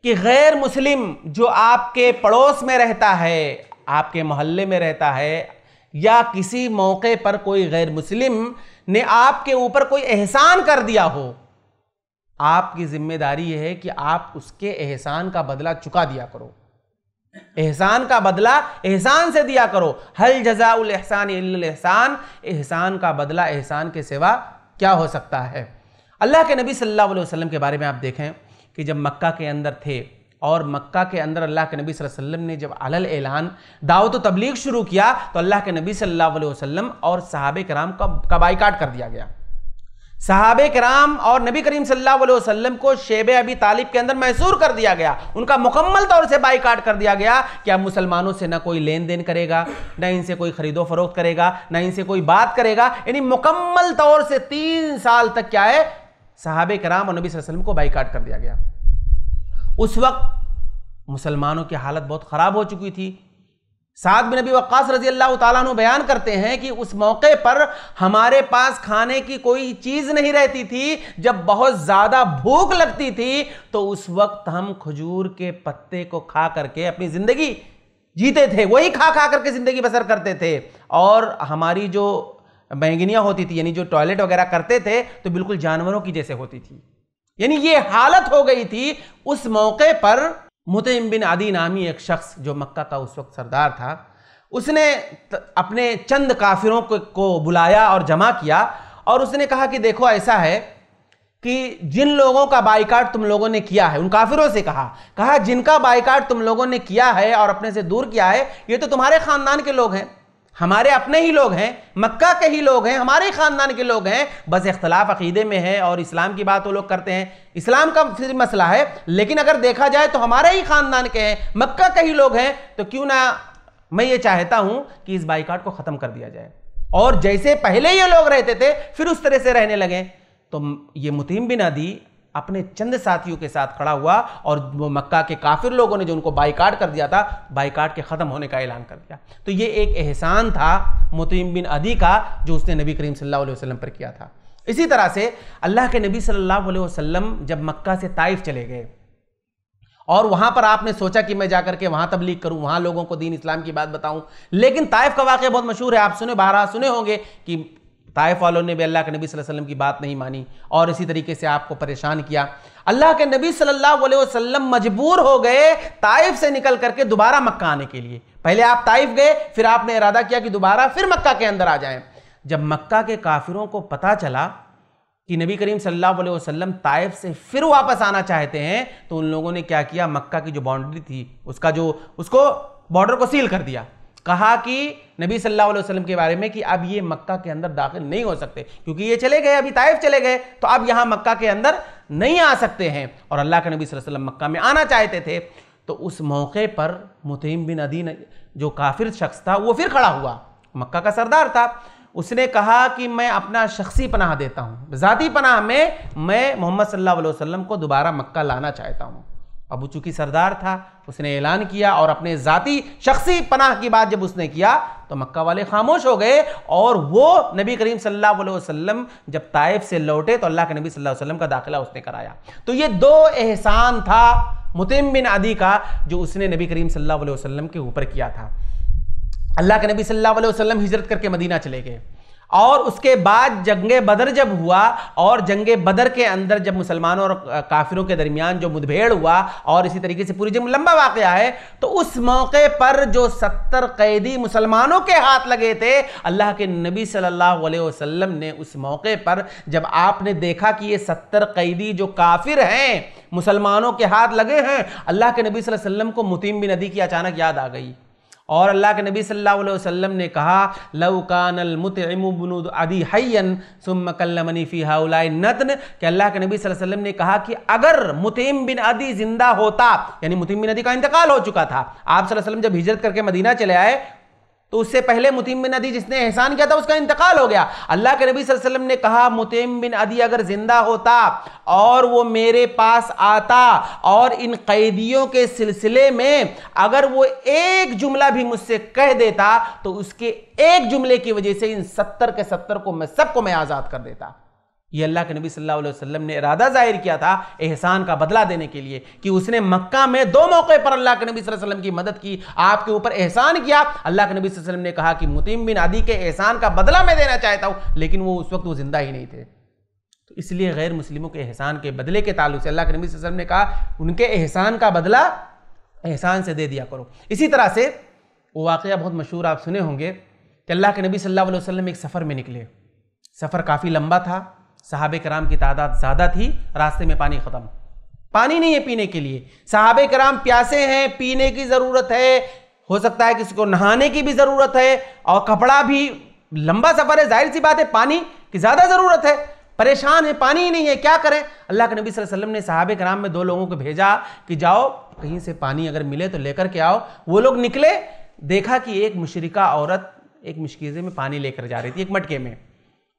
कि गैर मुस्लिम जो आपके पड़ोस में रहता है, आपके मोहल्ले में रहता है, या किसी मौके पर कोई गैर मुस्लिम ने आपके ऊपर कोई एहसान कर दिया हो आपकी ज़िम्मेदारी यह है कि आप उसके एहसान का बदला चुका दिया करो। एहसान का बदला एहसान से दिया करो। हल जजाउल एहसान एहसान। एहसान का बदला एहसान के सिवा क्या हो सकता है? अल्लाह के नबी सल्लल्लाहु अलैहि वसल्लम के बारे में आप देखें कि जब मक्का के अंदर थे और मक्का के अंदर अल्लाह के नबी वसल्लम ने जब अलल ऐलान, दावत तबलीग शुरू किया तो अल्लाह के नबी सल्लल्लाहु अलैहि वसल्लम और सहाबे कराम का बाइकाट कर दिया गया। साहब कराम और नबी करीम सल्लल्लाहु अलैहि वसल्लम को शेब अबी तालिब के अंदर मैसूर कर दिया गया। उनका मुकम्मल तौर से बाईकाट कर दिया गया कि अब मुसलमानों से ना कोई लेन देन करेगा, ना इनसे कोई खरीदो फरोख्त करेगा, ना इनसे कोई बात करेगा। यानी मुकम्मल तौर से तीन साल तक क्या है? साहब कराम और नबी वसल्लम को बाईकाट कर दिया गया। उस वक्त मुसलमानों की हालत बहुत ख़राब हो चुकी थी। साद बिन नबी वक्स रज़ी अल्लाह तु बयान करते हैं कि उस मौके पर हमारे पास खाने की कोई चीज़ नहीं रहती थी। जब बहुत ज़्यादा भूख लगती थी तो उस वक्त हम खजूर के पत्ते को खा करके अपनी ज़िंदगी जीते थे। वही खा खा करके ज़िंदगी बसर करते थे। और हमारी जो बैंगनियाँ होती थी, यानी जो टॉयलेट वगैरह करते थे तो बिल्कुल जानवरों की जैसे होती थी। यानी ये हालत हो गई थी। उस मौके पर मुतम बिन आदि नामी एक शख्स जो मक्का का उस वक्त सरदार था उसने अपने चंद काफिरों को, को बुलाया और जमा किया और उसने कहा कि देखो ऐसा है कि जिन लोगों का बाइकाट तुम लोगों ने किया है उन काफिरों से कहा कहा जिनका बाइकाट तुम लोगों ने किया है और अपने से दूर किया है ये तो तुम्हारे खानदान के लोग हैं। हमारे अपने ही लोग हैं, मक्का के ही लोग हैं, हमारे खानदान के लोग हैं, बस इख्तलाफ अकीदे में है और इस्लाम की बात वो लोग करते हैं। इस्लाम का फिर मसला है, लेकिन अगर देखा जाए तो हमारे ही खानदान के हैं, मक्का के ही लोग हैं तो क्यों ना मैं ये चाहता हूँ कि इस बाइकाट को ख़त्म कर दिया जाए। और जैसे पहले ये लोग रहते थे, फिर उस तरह से रहने लगे। तो ये मुतीम बिन अदी अपने चंद साथियों के साथ खड़ा हुआ और वो मक्का के काफिर लोगों ने जो उनको बाइकाट कर दिया था, बाइकाट के ख़त्म होने का ऐलान कर दिया। तो ये एक एहसान था मुतीम बिन अदी का, जो उसने नबी करीम अलैहि वसल्लम पर किया था। इसी तरह से अल्लाह के नबी सल्लल्लाहु अलैहि वसल्लम जब मक्का से ताइफ चले गए, और वहाँ पर आपने सोचा कि मैं जाकर के वहाँ तबलीग करूँ, वहाँ लोगों को दीन इस्लाम की बात बताऊँ, लेकिन ताइफ का वाक्य बहुत मशहूर है, आप सुने, बारह सुने होंगे कि ताइफ वालों ने भी अल्लाह के नबी वसल्लम की बात नहीं मानी और इसी तरीके से आपको परेशान किया। अल्लाह के नबी सल्लल्लाहु अलैहि वसल्लम मजबूर हो गए ताइफ से निकल करके दोबारा मक्का आने के लिए। पहले आप ताइफ गए, फिर आपने इरादा किया कि दोबारा फिर मक्का के अंदर आ जाएँ। जब मक्का के काफिरों को पता चला कि नबी करीम सल्लल्लाहु अलैहि वसल्लम ताइफ से फिर वापस आना चाहते हैं तो उन लोगों ने क्या किया? मक्का की जो बाउंड्री थी, उसका जो, उसको बॉर्डर को सील कर दिया। कहा कि नबी सल्लल्लाहु अलैहि वसल्लम के बारे में कि अब ये मक्का के अंदर दाखिल नहीं हो सकते, क्योंकि ये चले गए, अभी ताइफ चले गए तो अब यहाँ मक्का के अंदर नहीं आ सकते हैं। और अल्लाह के नबी वसल्लम मक्का में आना चाहते थे तो उस मौके पर मुतीम बिन अदी जो काफिर शख्स था, वो फिर खड़ा हुआ। मक्का का सरदार था। उसने कहा कि मैं अपना शख्सी पनाह देता हूँ, ज़ाती पनाह में मैं मोहम्मद सल्लल्लाहु अलैहि वसल्लम को दोबारा मक्का लाना चाहता हूँ। अबू चूँकि सरदार था, उसने ऐलान किया और अपने ज़ाती शख्सी पनाह की बात जब उसने किया तो मक्का वाले खामोश हो गए और वो नबी करीम सल्लल्लाहु अलैहि वसल्लम जब ताइफ से लौटे तो अल्लाह के नबी सल्लल्लाहु अलैहि वसल्लम का दाखिला उसने कराया। तो ये दो एहसान था मुतिम बिन आदि का जो उसने नबी करीम सल्लल्लाहु अलैहि वसल्लम के ऊपर किया था। अल्लाह के नबी सल्लल्लाहु अलैहि वसल्लम हिजरत करके मदीना चले गए। और उसके बाद जंग बदर जब हुआ और जंग बदर के अंदर जब मुसलमानों और काफिरों के दरमियान जो मुठभेड़ हुआ और इसी तरीके से पूरी जंग लंबा वाक़ है तो उस मौके पर जो सत्तर कैदी मुसलमानों के हाथ लगे थे, अल्लाह के नबी सल्लल्लाहु अलैहि वसल्लम ने उस मौके पर जब आपने देखा कि ये सत्तर कैदी जो काफिर हैं, मुसलमानों के हाथ लगे हैं, अल्लाह के नबी वसल्लम को मुतीम बिन नदी की अचानक याद आ गई। और अल्लाह के नबी सल्लल्लाहु अलैहि वसल्लम ने कहा अदी हयन सुम कल्लमनी फ़ी हाउलाई नतन। कि अल्लाह के नबी सल्लल्लाहु अलैहि वसल्लम ने कहा कि अगर मुतीम बिन अदी ज़िंदा होता, यानी मुतीम बिन अदी का इंतकाल हो चुका था, आप सल्लल्लाहु अलैहि वसल्लम जब हिजरत करके मदीना चले आए तो उससे पहले मुतीम बिन अदी जिसने एहसान किया था, उसका इंतकाल हो गया। अल्लाह के नबी वसल्लम ने कहा, मुतीम बिन अदी अगर ज़िंदा होता और वो मेरे पास आता और इन कैदियों के सिलसिले में अगर वो एक जुमला भी मुझसे कह देता तो उसके एक जुमले की वजह से इन सत्तर के सत्तर को मैं, सबको मैं आज़ाद कर देता। ये अल्लाह के नबी सल्लल्लाहु अलैहि वसल्लम ने इरादा ज़ाहिर किया था एहसान का बदला देने के लिए कि उसने मक्का में दो मौके पर अल्लाह के नबी सल्लल्लाहु अलैहि वसल्लम की मदद की, आपके ऊपर एहसान किया। अल्लाह के नबी सल्लल्लाहु अलैहि वसल्लम ने कहा कि मुतीम बिन आदि के एहसान का बदला मैं देना चाहता हूँ, लेकिन वो उस वक्त वो ज़िंदा ही नहीं थे। तो इसलिए गैर मुस्लिमों के एहसान के बदले के ताल्लुक से अल्लाह के नबी वसल्लम ने कहा, उनके एहसान का बदला एहसान से दे दिया करो। इसी तरह से वो वाक़ बहुत मशहूर आप सुने होंगे कि अल्लाह के नबी सल्लल्लाहु अलैहि वसल्लम एक सफ़र में निकले। सफ़र काफ़ी लंबा था साहब कराम की तादाद ज़्यादा थी, रास्ते में पानी ख़त्म। पानी नहीं है पीने के लिए। साहब कराम प्यासे हैं, पीने की ज़रूरत है, हो सकता है किसी को नहाने की भी ज़रूरत है, और कपड़ा भी, लंबा सफ़र है, ज़ाहिर सी बात है, पानी की ज़्यादा ज़रूरत है। परेशान है, पानी ही नहीं है, क्या करें? अल्लाह के नबी वसल्लम ने साहब कराम में दो लोगों को भेजा कि जाओ, कहीं से पानी अगर मिले तो लेकर के आओ। वो लोग निकले, देखा कि एक मुशरिका औरत एक मुश्किज़े में पानी लेकर जा रही थी, एक मटके में।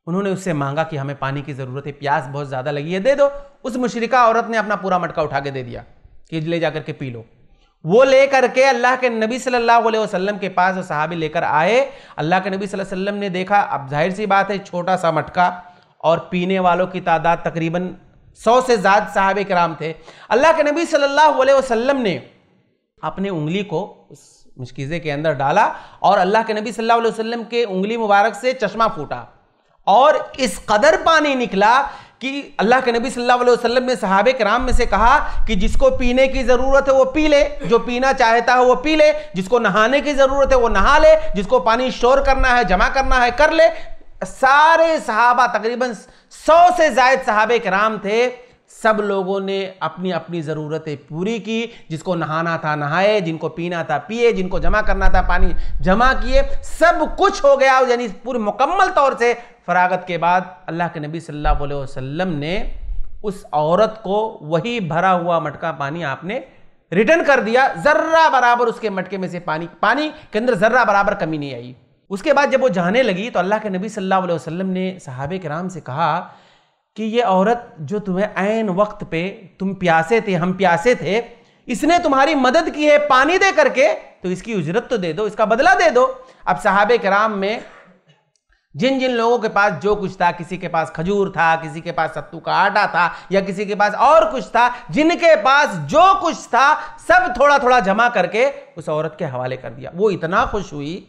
उन्होंने उससे मांगा कि हमें पानी की ज़रूरत है प्यास बहुत ज़्यादा लगी है, दे दो। उस मुशरिका औरत ने अपना पूरा मटका उठा के दे दिया कि ले जाकर के पी लो। वो लेकर के अल्लाह के नबी सल्लल्लाहु अलैहि वसल्लम के पास वो सहाबी लेकर आए, अल्लाह के नबी सल्लल्लाहु अलैहि वसल्लम ने देखा, अब ज़ाहिर सी बात है, छोटा सा मटका और पीने वालों की तादाद तकरीबन सौ से ज़्यादा साहब कराम थे। अल्लाह के नबी सल्लल्लाहु अलैहि वसल्लम ने अपने उंगली को उस मुश्किज़े के अंदर डाला और अल्लाह के नबी सल्लल्लाहु अलैहि वसल्लम के उंगली मुबारक से चश्मा फूटा। और इस कदर पानी निकला कि अल्लाह के नबी सल्लल्लाहु अलैहि वसल्लम ने सहाबे कराम में से कहा कि जिसको पीने की ज़रूरत है वो पी ले, जो पीना चाहता है वो पी ले, जिसको नहाने की ज़रूरत है वो नहा ले, जिसको पानी शोर करना है, जमा करना है कर ले। सारे सहाबा तकरीबन सौ से जायद सहाबे कराम थे। सब लोगों ने अपनी अपनी ज़रूरतें पूरी की, जिसको नहाना था नहाए, जिनको पीना था पिए, जिनको जमा करना था पानी जमा किए, सब कुछ हो गया यानी पूरी मुकम्मल तौर से। फरागत के बाद अल्लाह के नबी सल्लल्लाहु अलैहि वसल्लम ने उस औरत को वही भरा हुआ मटका पानी आपने रिटर्न कर दिया, जर्रा बराबर उसके मटके में से पानी पानी के अंदर जर्रा बराबर कमी नहीं आई। उसके बाद जब वो जाने लगी तो अल्लाह के नबी सल्लल्लाहु अलैहि वसल्लम ने सहाबे कराम से कहा कि ये औरत जो तुम्हें ऐन वक्त पे तुम प्यासे थे, हम प्यासे थे, इसने तुम्हारी मदद की है पानी दे करके तो इसकी उजरत तो दे दो, इसका बदला दे दो। अब साहब कराम में जिन जिन लोगों के पास जो कुछ था, किसी के पास खजूर था, किसी के पास सत्तू का आटा था, या किसी के पास और कुछ था, जिनके पास जो कुछ था, सब थोड़ा थोड़ा जमा करके उस औरत के हवाले कर दिया। वो इतना खुश हुई,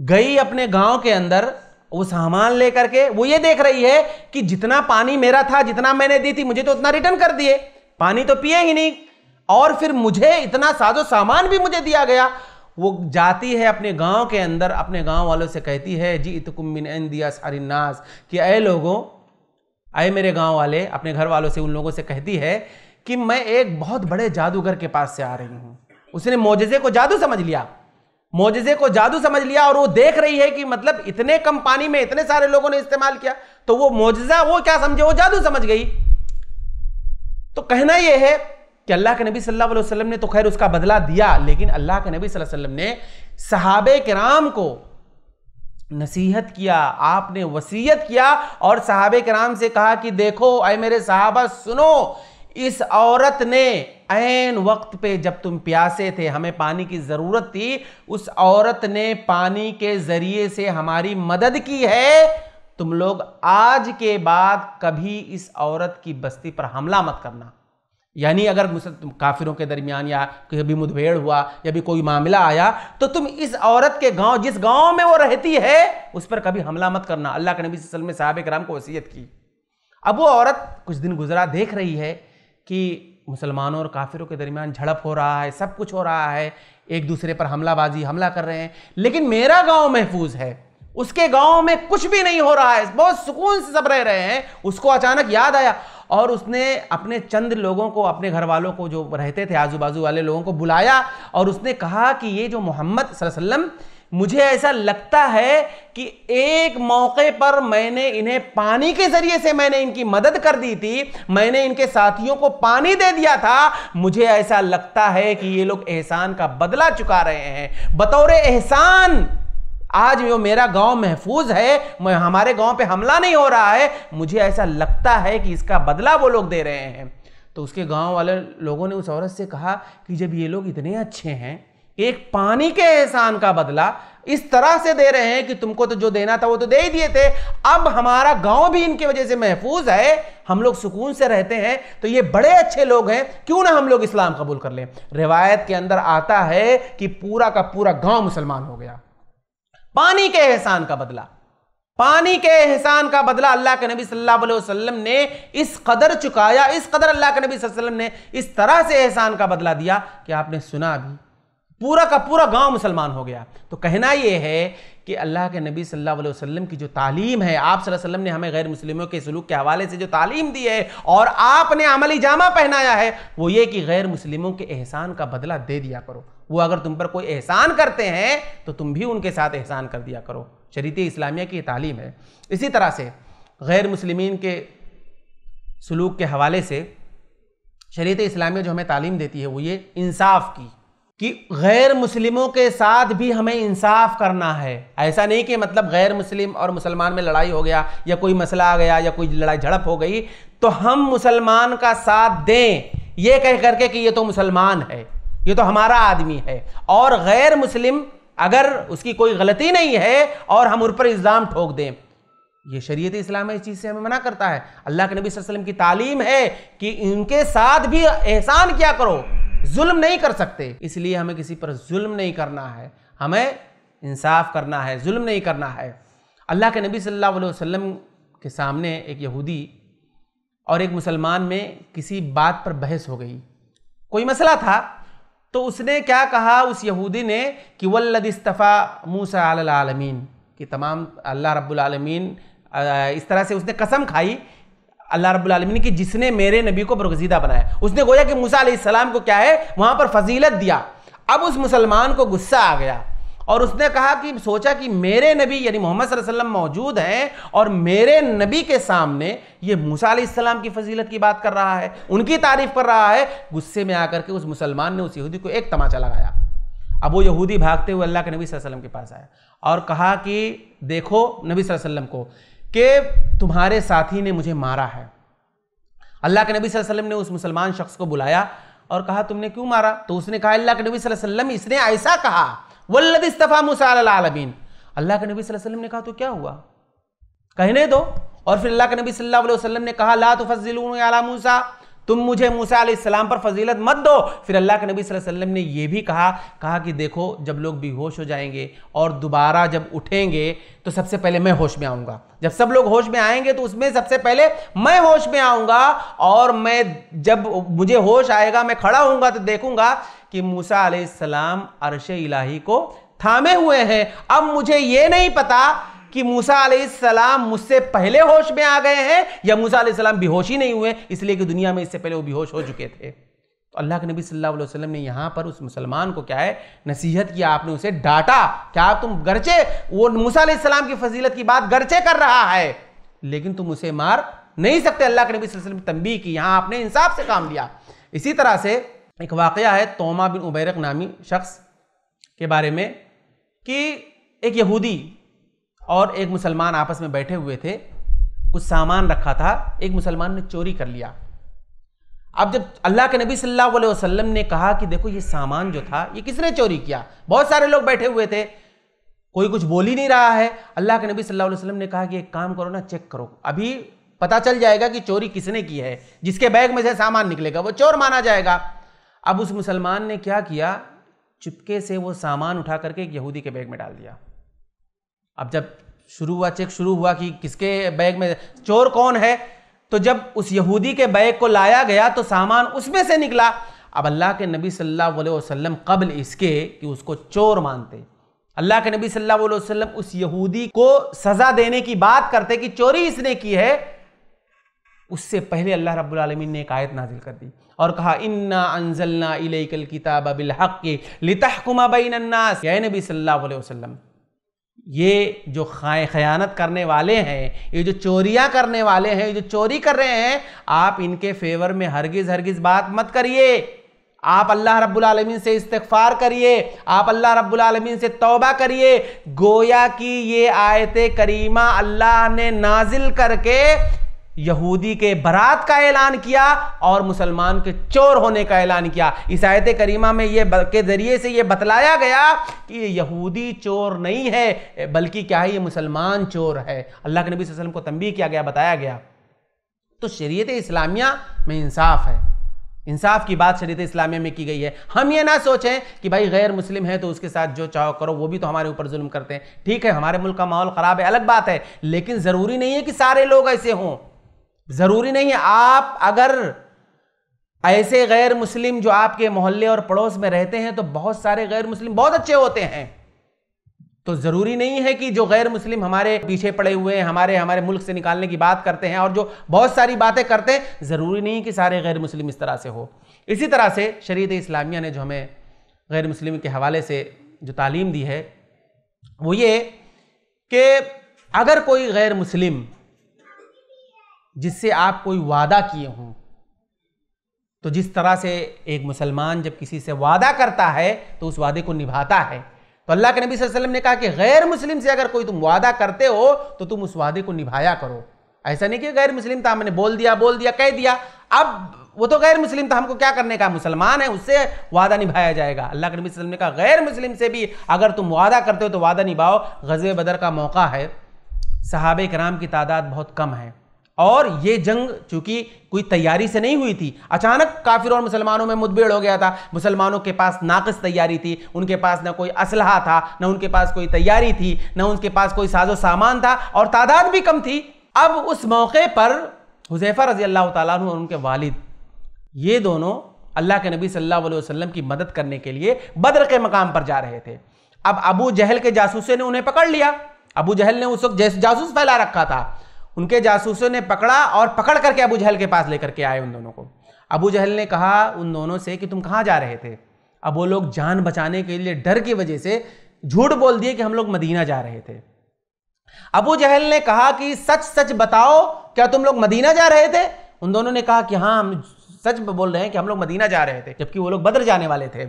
गई अपने गाँव के अंदर वो सामान लेकर के वो ये देख रही है कि जितना पानी मेरा था, जितना मैंने दी थी, मुझे तो उतना रिटर्न कर दिए। पानी तो पिए ही नहीं। और फिर मुझे इतना साजो सामान भी मुझे दिया गया। वो जाती है अपने गाँव के अंदर, अपने गाँव वालों से कहती है, जी, इतकुम मिन दिया सारी नाज कि अय लोगों आए मेरे गाँव वाले, अपने घर वालों से उन लोगों से कहती है कि मैं एक बहुत बड़े जादूगर के पास से आ रही हूँ। उसने मोजे को जादू समझ लिया। मोजे को जादू समझ लिया और वो देख रही है कि मतलब इतने कम पानी में इतने सारे लोगों ने इस्तेमाल किया तो वो मोजा वो क्या समझे? वो जादू समझ गई। तो कहना यह है कि अल्लाह के नबी सल्लल्लाहु अलैहि वसल्लम ने तो खैर उसका बदला दिया, लेकिन अल्लाह के नबी सल्लल्लाहु अलैहि वसल्लम ने सहाबे कराम को नसीहत किया, आपने वसीयत किया और सहाबे कराम से कहा कि देखो अय मेरे सहाबा, सुनो इस औरत ने ऐन वक्त पे जब तुम प्यासे थे, हमें पानी की ज़रूरत थी, उस औरत ने पानी के ज़रिए से हमारी मदद की है। तुम लोग आज के बाद कभी इस औरत की बस्ती पर हमला मत करना। यानी अगर काफिरों के दरमियान या कभी मुठभेड़ हुआ या भी कोई मामला आया तो तुम इस औरत के गाँव, जिस गाँव में वो रहती है, उस पर कभी हमला मत करना। अल्लाह के नबी वसल्लम ने साहब कराम को वसीयत की। अब वो औरत कुछ दिन गुजरा, देख रही है कि मुसलमानों और काफिरों के दरमियान झड़प हो रहा है, सब कुछ हो रहा है, एक दूसरे पर हमलाबाजी, हमला कर रहे हैं। लेकिन मेरा गाँव महफूज है। उसके गाँव में कुछ भी नहीं हो रहा है। बहुत सुकून से सब रह रहे हैं। उसको अचानक याद आया और उसने अपने चंद लोगों को, अपने घर वालों को, जो रहते थे आजू बाजू वाले लोगों को बुलाया और उसने कहा कि ये जो मोहम्मद वसल्लम मुझे ऐसा लगता है कि एक मौके पर मैंने इन्हें पानी के ज़रिए से मैंने इनकी मदद कर दी थी, मैंने इनके साथियों को पानी दे दिया था, मुझे ऐसा लगता है कि ये लोग एहसान का बदला चुका रहे हैं। बतौर एहसान, आज वो मेरा गाँव महफूज है, मैं, हमारे गाँव पे हमला नहीं हो रहा है, मुझे ऐसा लगता है कि इसका बदला वो लोग दे रहे हैं। तो उसके गाँव वाले लोगों ने उस औरत से कहा कि जब ये लोग इतने अच्छे हैं एक पानी के एहसान का बदला इस तरह से दे रहे हैं कि तुमको तो जो देना था वो तो दे ही दिए थे। अब हमारा गाँव भी इनकी वजह से महफूज है। हम लोग सुकून से रहते हैं। तो ये बड़े अच्छे लोग हैं। क्यों ना हम लोग इस्लाम कबूल कर लें? रिवायत के अंदर आता है कि पूरा का पूरा गाँव मुसलमान हो गया। पानी के एहसान का बदला। पानी के एहसान का बदला अल्लाह के नबी सल्लल्लाहु अलैहि वसल्लम ने इस कदर चुकाया। इस कदर अल्लाह के नबी वसल्लम ने इस तरह से एहसान का बदला दिया कि आपने सुना भी। पूरा का पूरा गाँव मुसलमान हो गया। तो कहना यह है कि अल्लाह के नबी सल्लल्लाहु अलैहि वसल्लम की जो तालीम है, आप सल्लल्लाहु अलैहि वसल्लम ने हमें गैर मुस्लिमों के सलूक के हवाले से जो तालीम दी है और आपने अमली जामा पहनाया है, वो ये कि गैर मुस्लिमों के एहसान का बदला दे दिया करो। वो अगर तुम पर कोई एहसान करते हैं तो तुम भी उनके साथ एहसान कर दिया करो। शरीत इस्लामिया की तालीम है। इसी तरह से गैर मुस्लिमीन के सलूक के हवाले से शरीत इस्लामिया जो हमें तालीम देती है, वो ये इंसाफ की कि गैर मुस्लिमों के साथ भी हमें इंसाफ करना है। ऐसा नहीं कि मतलब गैर मुस्लिम और मुसलमान में लड़ाई हो गया या कोई मसला आ गया या कोई लड़ाई झड़प हो गई तो हम मुसलमान का साथ दें। ये कह करके कि ये तो मुसलमान है, ये तो हमारा आदमी है। और गैर मुस्लिम अगर उसकी कोई गलती नहीं है और हम उन पर इल्ज़ाम ठोक दें, ये शरीयत इस्लाम इस चीज़ से हमें मना करता है। अल्लाह के नबी वसल्लम की तालीम है कि इनके साथ भी एहसान क्या करो। जुल्म नहीं कर सकते। इसलिए हमें किसी पर जुल्म नहीं करना है। हमें इंसाफ करना है, जुल्म नहीं करना है। अल्लाह के नबी सल्लल्लाहु अलैहि वसल्लम के सामने एक यहूदी और एक मुसलमान में किसी बात पर बहस हो गई। कोई मसला था? तो उसने क्या कहा? उस यहूदी ने कि वल्लदिस्तफ़ा मूसा आलमीन, कि तमाम अल्लाह रब्बुल आलमीन इस तरह से उसने कसम खाई अल्लाह रब्बुल की जिसने मेरे नबी को बरगजीदा बनाया। उसने गोया कि मूसा सलाम को क्या है? वहाँ पर फजीलत दिया। अब उस मुसलमान को गुस्सा आ गया और उसने कहा कि, सोचा कि मेरे नबी यानी मोहम्मद वसल्लम मौजूद हैं और मेरे नबी के सामने ये मूसा सलाम की फजीलत की बात कर रहा है, उनकी तारीफ़ कर रहा है। गुस्से में आकर के उस मुसलमान ने उस यहूदी को एक तमाचा लगाया। अब वो यहूदी भागते हुए अल्लाह के नबी वसल्लम के पास आया और कहा कि, देखो नबी वसल्लम को कि तुम्हारे साथी ने मुझे मारा है। अल्लाह के नबी वसल्लम ने उस मुसलमान शख्स को बुलाया और कहा, तुमने क्यों मारा? तो उसने कहा, अल्लाह के नबी वसल्लम, इसने ऐसा कहा वल्लदिस्तफ़ा मुसालबीन अल्लाह के नबी वसल्लम ने कहा तो क्या हुआ? कहने दो। और फिर अल्लाह के नबी सल्लल्लाहु अलैहि वसल्लम ने कहा, ला तो अला मूसा। तुम मुझे मूसा सलाम पर फजीलत मत दो। फिर अल्लाह के नबी वसल्लम ने यह भी कहा कहा कि देखो, जब लोग बेहोश हो जाएँगे और दोबारा जब उठेंगे तो सबसे पहले मैं होश में आऊँगा। जब सब लोग होश में आएँगे तो उसमें सबसे पहले मैं होश में आऊँगा और मैं जब मुझे होश आएगा, मैं खड़ा हूँगा तो देखूँगा कि मूसा सलाम अरश इलाही को थामे हुए हैं। अब मुझे ये नहीं पता कि मूसा सलाम मुझसे पहले होश में आ गए हैं या मूसा सलाम बेहोश ही नहीं हुए, इसलिए कि दुनिया में इससे पहले वो बेहोश हो चुके थे। तो अल्लाह के नबी सल्लल्लाहु अलैहि वसल्लम ने यहाँ पर उस मुसलमान को क्या है, नसीहत किया आपने उसे डांटा, क्या तुम गरचे वो मूसा सलाम की फजीलत की बात गरचे कर रहा है, लेकिन तुम उसे मार नहीं सकते। अल्लाह के नबी वसल्लम तंबी की, यहाँ आपने इंसाफ से काम लिया। इसी तरह से एक वाक़ है तोमा बिन उबैरक नामी शख्स के बारे में कि एक यहूदी और एक मुसलमान आपस में बैठे हुए थे, कुछ सामान रखा था, एक मुसलमान ने चोरी कर लिया। अब जब अल्लाह के नबी सल्लल्लाहु अलैहि वसल्लम ने कहा कि देखो ये सामान जो था, ये किसने चोरी किया? बहुत सारे लोग बैठे हुए थे। कोई कुछ बोल ही नहीं रहा है। अल्लाह के नबी सल्लल्लाहु अलैहि वसल्लम ने कहा कि एक काम करो ना, चेक करो। अभी पता चल जाएगा कि चोरी किसने की है। जिसके बैग में से सामान निकलेगा, वो चोर माना जाएगा। अब उस मुसलमान ने क्या किया? चुपके से वो सामान उठा करके एक यहूदी के बैग में डाल दिया। अब जब शुरू हुआ, चेक शुरू हुआ कि किसके बैग में, चोर कौन है? तो जब उस यहूदी के बैग को लाया गया तो सामान उसमें से निकला। अब अल्लाह के नबी सल्लल्लाहु अलैहि वसल्लम कबल इसके कि उसको चोर मानते। अल्लाह के नबी सल्लल्लाहु अलैहि वसल्लम उस यहूदी को सजा देने की बात करते कि चोरी इसने की है। उससे पहले अल्लाह रब्बुल आलमीन ने एक आयत नाजिल कर दी और कहा, इन्ना अनजलना इलैकल किताब बिल हक़ लितहकुमा बैनन्नास। या नबी सल्लल्लाहु अलैहि वसल्लम ये जो खयानत करने वाले हैं, ये जो चोरियाँ करने वाले हैं, ये जो चोरी कर रहे हैं, आप इनके फेवर में हरगिज हरगिज बात मत करिए। आप अल्लाह रब्बुल आलमीन से इस्तगफार करिए, आप अल्लाह रब्बुल आलमीन से तौबा करिए। गोया कि ये आयत करीमा अल्लाह ने नाजिल करके यहूदी के बरात का ऐलान किया और मुसलमान के चोर होने का ऐलान किया। इस आयत करीमा में ये के ज़रिए से ये बतलाया गया कि ये यहूदी चोर नहीं है, बल्कि क्या है, ये मुसलमान चोर है। अल्लाह के नबी वसल्लम को तंबी किया गया, बताया गया। तो शरीयत इस्लामिया में इंसाफ है। इंसाफ की बात शरीत इस्लामिया में की गई है। हम ये ना सोचें कि भाई गैर मुस्लिम है तो उसके साथ जो चाहो करो, वो भी तो हमारे ऊपर जुल्म करते हैं। ठीक है, हमारे मुल्क का माहौल ख़राब है, अलग बात है। लेकिन ज़रूरी नहीं है कि सारे लोग ऐसे हों। ज़रूरी नहीं है। आप अगर ऐसे गैर मुस्लिम जो आपके मोहल्ले और पड़ोस में रहते हैं तो बहुत सारे गैर मुस्लिम बहुत अच्छे होते हैं। तो ज़रूरी नहीं है कि जो गैर मुस्लिम हमारे पीछे पड़े हुए हैं, हमारे हमारे मुल्क से निकालने की बात करते हैं और जो बहुत सारी बातें करते हैं, ज़रूरी नहीं कि सारे गैर मुस्लिम इस तरह से हो। इसी तरह से शरीत इस्लामिया ने जो हमें गैर मुस्लिम के हवाले से जो तालीम दी है, वो ये कि अगर कोई गैर मुस्लिम जिससे आप कोई वादा किए हों। तो जिस तरह से एक मुसलमान जब किसी से वादा करता है तो उस वादे को निभाता है। तो अल्लाह के नबी वसल्लम ने कहा कि गैर मुस्लिम से अगर कोई तुम वादा करते हो तो तुम उस वादे को निभाया करो। ऐसा नहीं कि गैर मुस्लिम था, हमने बोल दिया बोल दिया, कह दिया। अब वो तो गैर मुस्लिम था, हमको क्या करने का? मुसलमान है, उससे वादा निभाया जाएगा। अल्लाह के नबी वसल्लम ने कहा, गैर मुस्लिम से भी अगर तुम वादा करते हो तो वादा निभाओ। गजब बदर का मौका है। सहाब कराम की तादाद बहुत कम है। और ये जंग चूँकि कोई तैयारी से नहीं हुई थी, अचानक काफिर और मुसलमानों में मुठभेड़ हो गया था। मुसलमानों के पास नाकस तैयारी थी, उनके पास ना कोई असलहा था, ना उनके पास कोई तैयारी थी, ना उनके पास कोई साजो सामान था और तादाद भी कम थी। अब उस मौके पर हुजैफा रज़ी अल्लाह तु और उनके वालिद, ये दोनों अल्लाह के नबी सल्लल्लाहु अलैहि वसल्लम की मदद करने के लिए बद्र के मकाम पर जा रहे थे। अब अबू जहल के जासूसे ने उन्हें पकड़ लिया। अबू जहल ने उस वक्त जासूस फैला रखा था। उनके जासूसों ने पकड़ा और पकड़ करके अबू जहल के पास लेकर के आए उन दोनों को। अबू जहल ने कहा उन दोनों से कि तुम कहाँ जा रहे थे? अब वो लोग जान बचाने के लिए डर की वजह से झूठ बोल दिए कि हम लोग मदीना जा रहे थे। अबू जहल ने कहा कि सच सच बताओ, क्या तुम लोग मदीना जा रहे थे? उन दोनों ने कहा कि हाँ हम सच बोल रहे हैं कि हम लोग मदीना जा रहे थे, जबकि वो लोग बदर जाने वाले थे।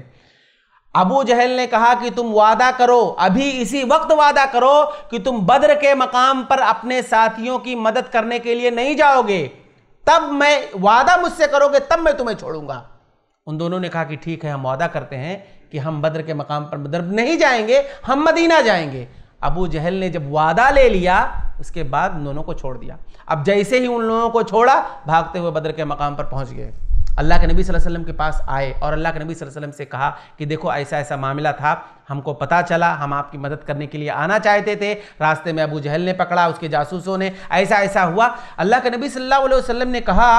अबू जहल ने कहा कि तुम वादा करो, अभी इसी वक्त वादा करो कि तुम बद्र के मकाम पर अपने साथियों की मदद करने के लिए नहीं जाओगे। तब मैं वादा मुझसे करोगे, तब मैं तुम्हें छोड़ूँगा। उन दोनों ने कहा कि ठीक है, हम वादा करते हैं कि हम बद्र के मकाम पर बद्र नहीं जाएँगे, हम मदीना जाएँगे। अबू जहल ने जब वादा ले लिया, उसके बाद उन दोनों को छोड़ दिया। अब जैसे ही उन लोगों को छोड़ा, भागते हुए बद्र के मकाम पर पहुँच गए। अल्लाह के नबी वसल्लम के पास आए और अल्लाह के नबी वसल्लम से कहा कि देखो, ऐसा ऐसा मामला था, हमको पता चला, हम आपकी मदद करने के लिए आना चाहते थे, रास्ते में अबू जहल ने पकड़ा, उसके जासूसों ने, ऐसा ऐसा हुआ। अल्लाह के नबी सल्लल्लाहु अलैहि वसल्लम ने कहा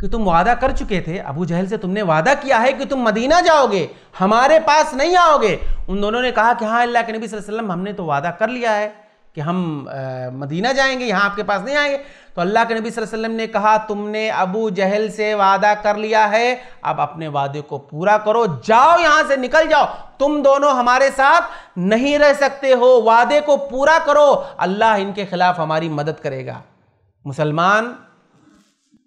कि तुम वादा कर चुके थे, अबू जहल से तुमने वादा किया है कि तुम मदीना जाओगे, हमारे पास नहीं आओगे। उन दोनों ने कहा कि हाँ अल्लाह के नबी वसल्लम, हमने तो वादा कर लिया है। कि हम आ, मदीना जाएँगे यहाँ आपके पास नहीं आएँगे। तो अल्लाह के नबी वसल्लम ने कहा तुमने अबू जहल से वादा कर लिया है अब अपने वादे को पूरा करो जाओ यहाँ से निकल जाओ। तुम दोनों हमारे साथ नहीं रह सकते हो वादे को पूरा करो अल्लाह इनके खिलाफ हमारी मदद करेगा। मुसलमान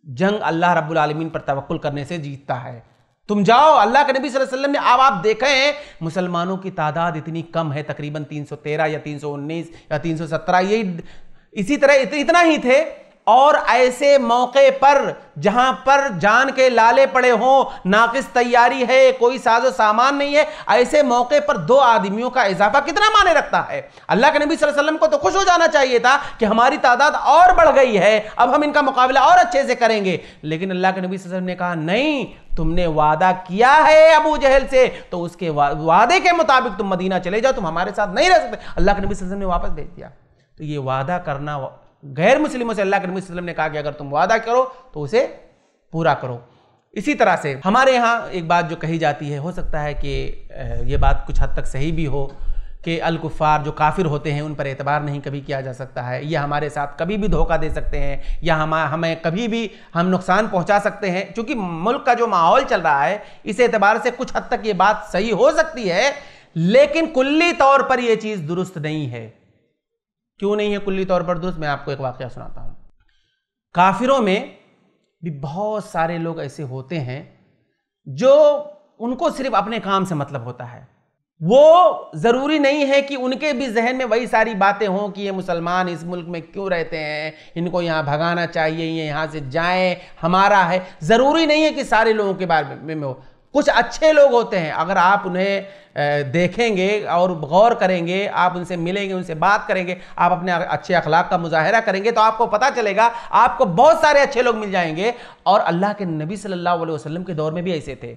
जंग अल्लाह रब्बुल आलमीन पर तवक्ल करने से जीतता है। तुम जाओ, अल्लाह के नबी वसल्लम ने, अब आप देखें, मुसलमानों की तादाद इतनी कम है, तकरीबन 313 या 319 या 317 यही इसी तरह इतना ही थे। और ऐसे मौके पर, जहाँ पर जान के लाले पड़े हों, नाकिस तैयारी है, कोई साजो सामान नहीं है, ऐसे मौके पर दो आदमियों का इजाफा कितना माने रखता है? अल्लाह के नबी वसल्लम को तो खुश हो जाना चाहिए था कि हमारी तादाद और बढ़ गई है, अब हम इनका मुकाबला और अच्छे से करेंगे। लेकिन अल्लाह के नबी वसल्लम ने कहा, नहीं, तुमने वादा किया है अबू जहल से तो उसके वादे के मुताबिक तुम मदीना चले जाओ, तुम हमारे साथ नहीं रह सकते। अल्लाह के नबी वसल्लम ने वापस भेज दिया। तो ये वादा करना गैर मुस्लिमों से अल्लाह के नबी वसल्लम ने कहा कि अगर तुम वादा करो तो उसे पूरा करो। इसी तरह से हमारे यहाँ एक बात जो कही जाती है, हो सकता है कि ये बात कुछ हद तक सही भी हो कि अलकुफ़ार जो काफिर होते हैं, उन पर एतबार नहीं कभी किया जा सकता है। या हमारे साथ कभी भी धोखा दे सकते हैं, या हम, हमें कभी भी हम नुकसान पहुँचा सकते हैं, क्योंकि मुल्क का जो माहौल चल रहा है, इस एतबार से कुछ हद तक ये बात सही हो सकती है, लेकिन कुल्ली तौर पर यह चीज़ दुरुस्त नहीं है। क्यों नहीं है कुल्ली तौर पर दोस्त? मैं आपको एक वाक्य सुनाता हूँ। काफिरों में भी बहुत सारे लोग ऐसे होते हैं जो उनको सिर्फ़ अपने काम से मतलब होता है। वो ज़रूरी नहीं है कि उनके भी जहन में वही सारी बातें हों कि ये मुसलमान इस मुल्क में क्यों रहते हैं, इनको यहाँ भगाना चाहिए, ये यहाँ से जाएँ, हमारा है। ज़रूरी नहीं है कि सारे लोगों के बारे में हो। कुछ अच्छे लोग होते हैं। अगर आप उन्हें देखेंगे और गौर करेंगे, आप उनसे मिलेंगे, उनसे बात करेंगे, आप अपने अच्छे अखलाक का मुजाहरा करेंगे तो आपको पता चलेगा, आपको बहुत सारे अच्छे लोग मिल जाएँगे। और अल्लाह के नबी सल्लल्लाहु अलैहि वसल्लम के दौर में भी ऐसे थे।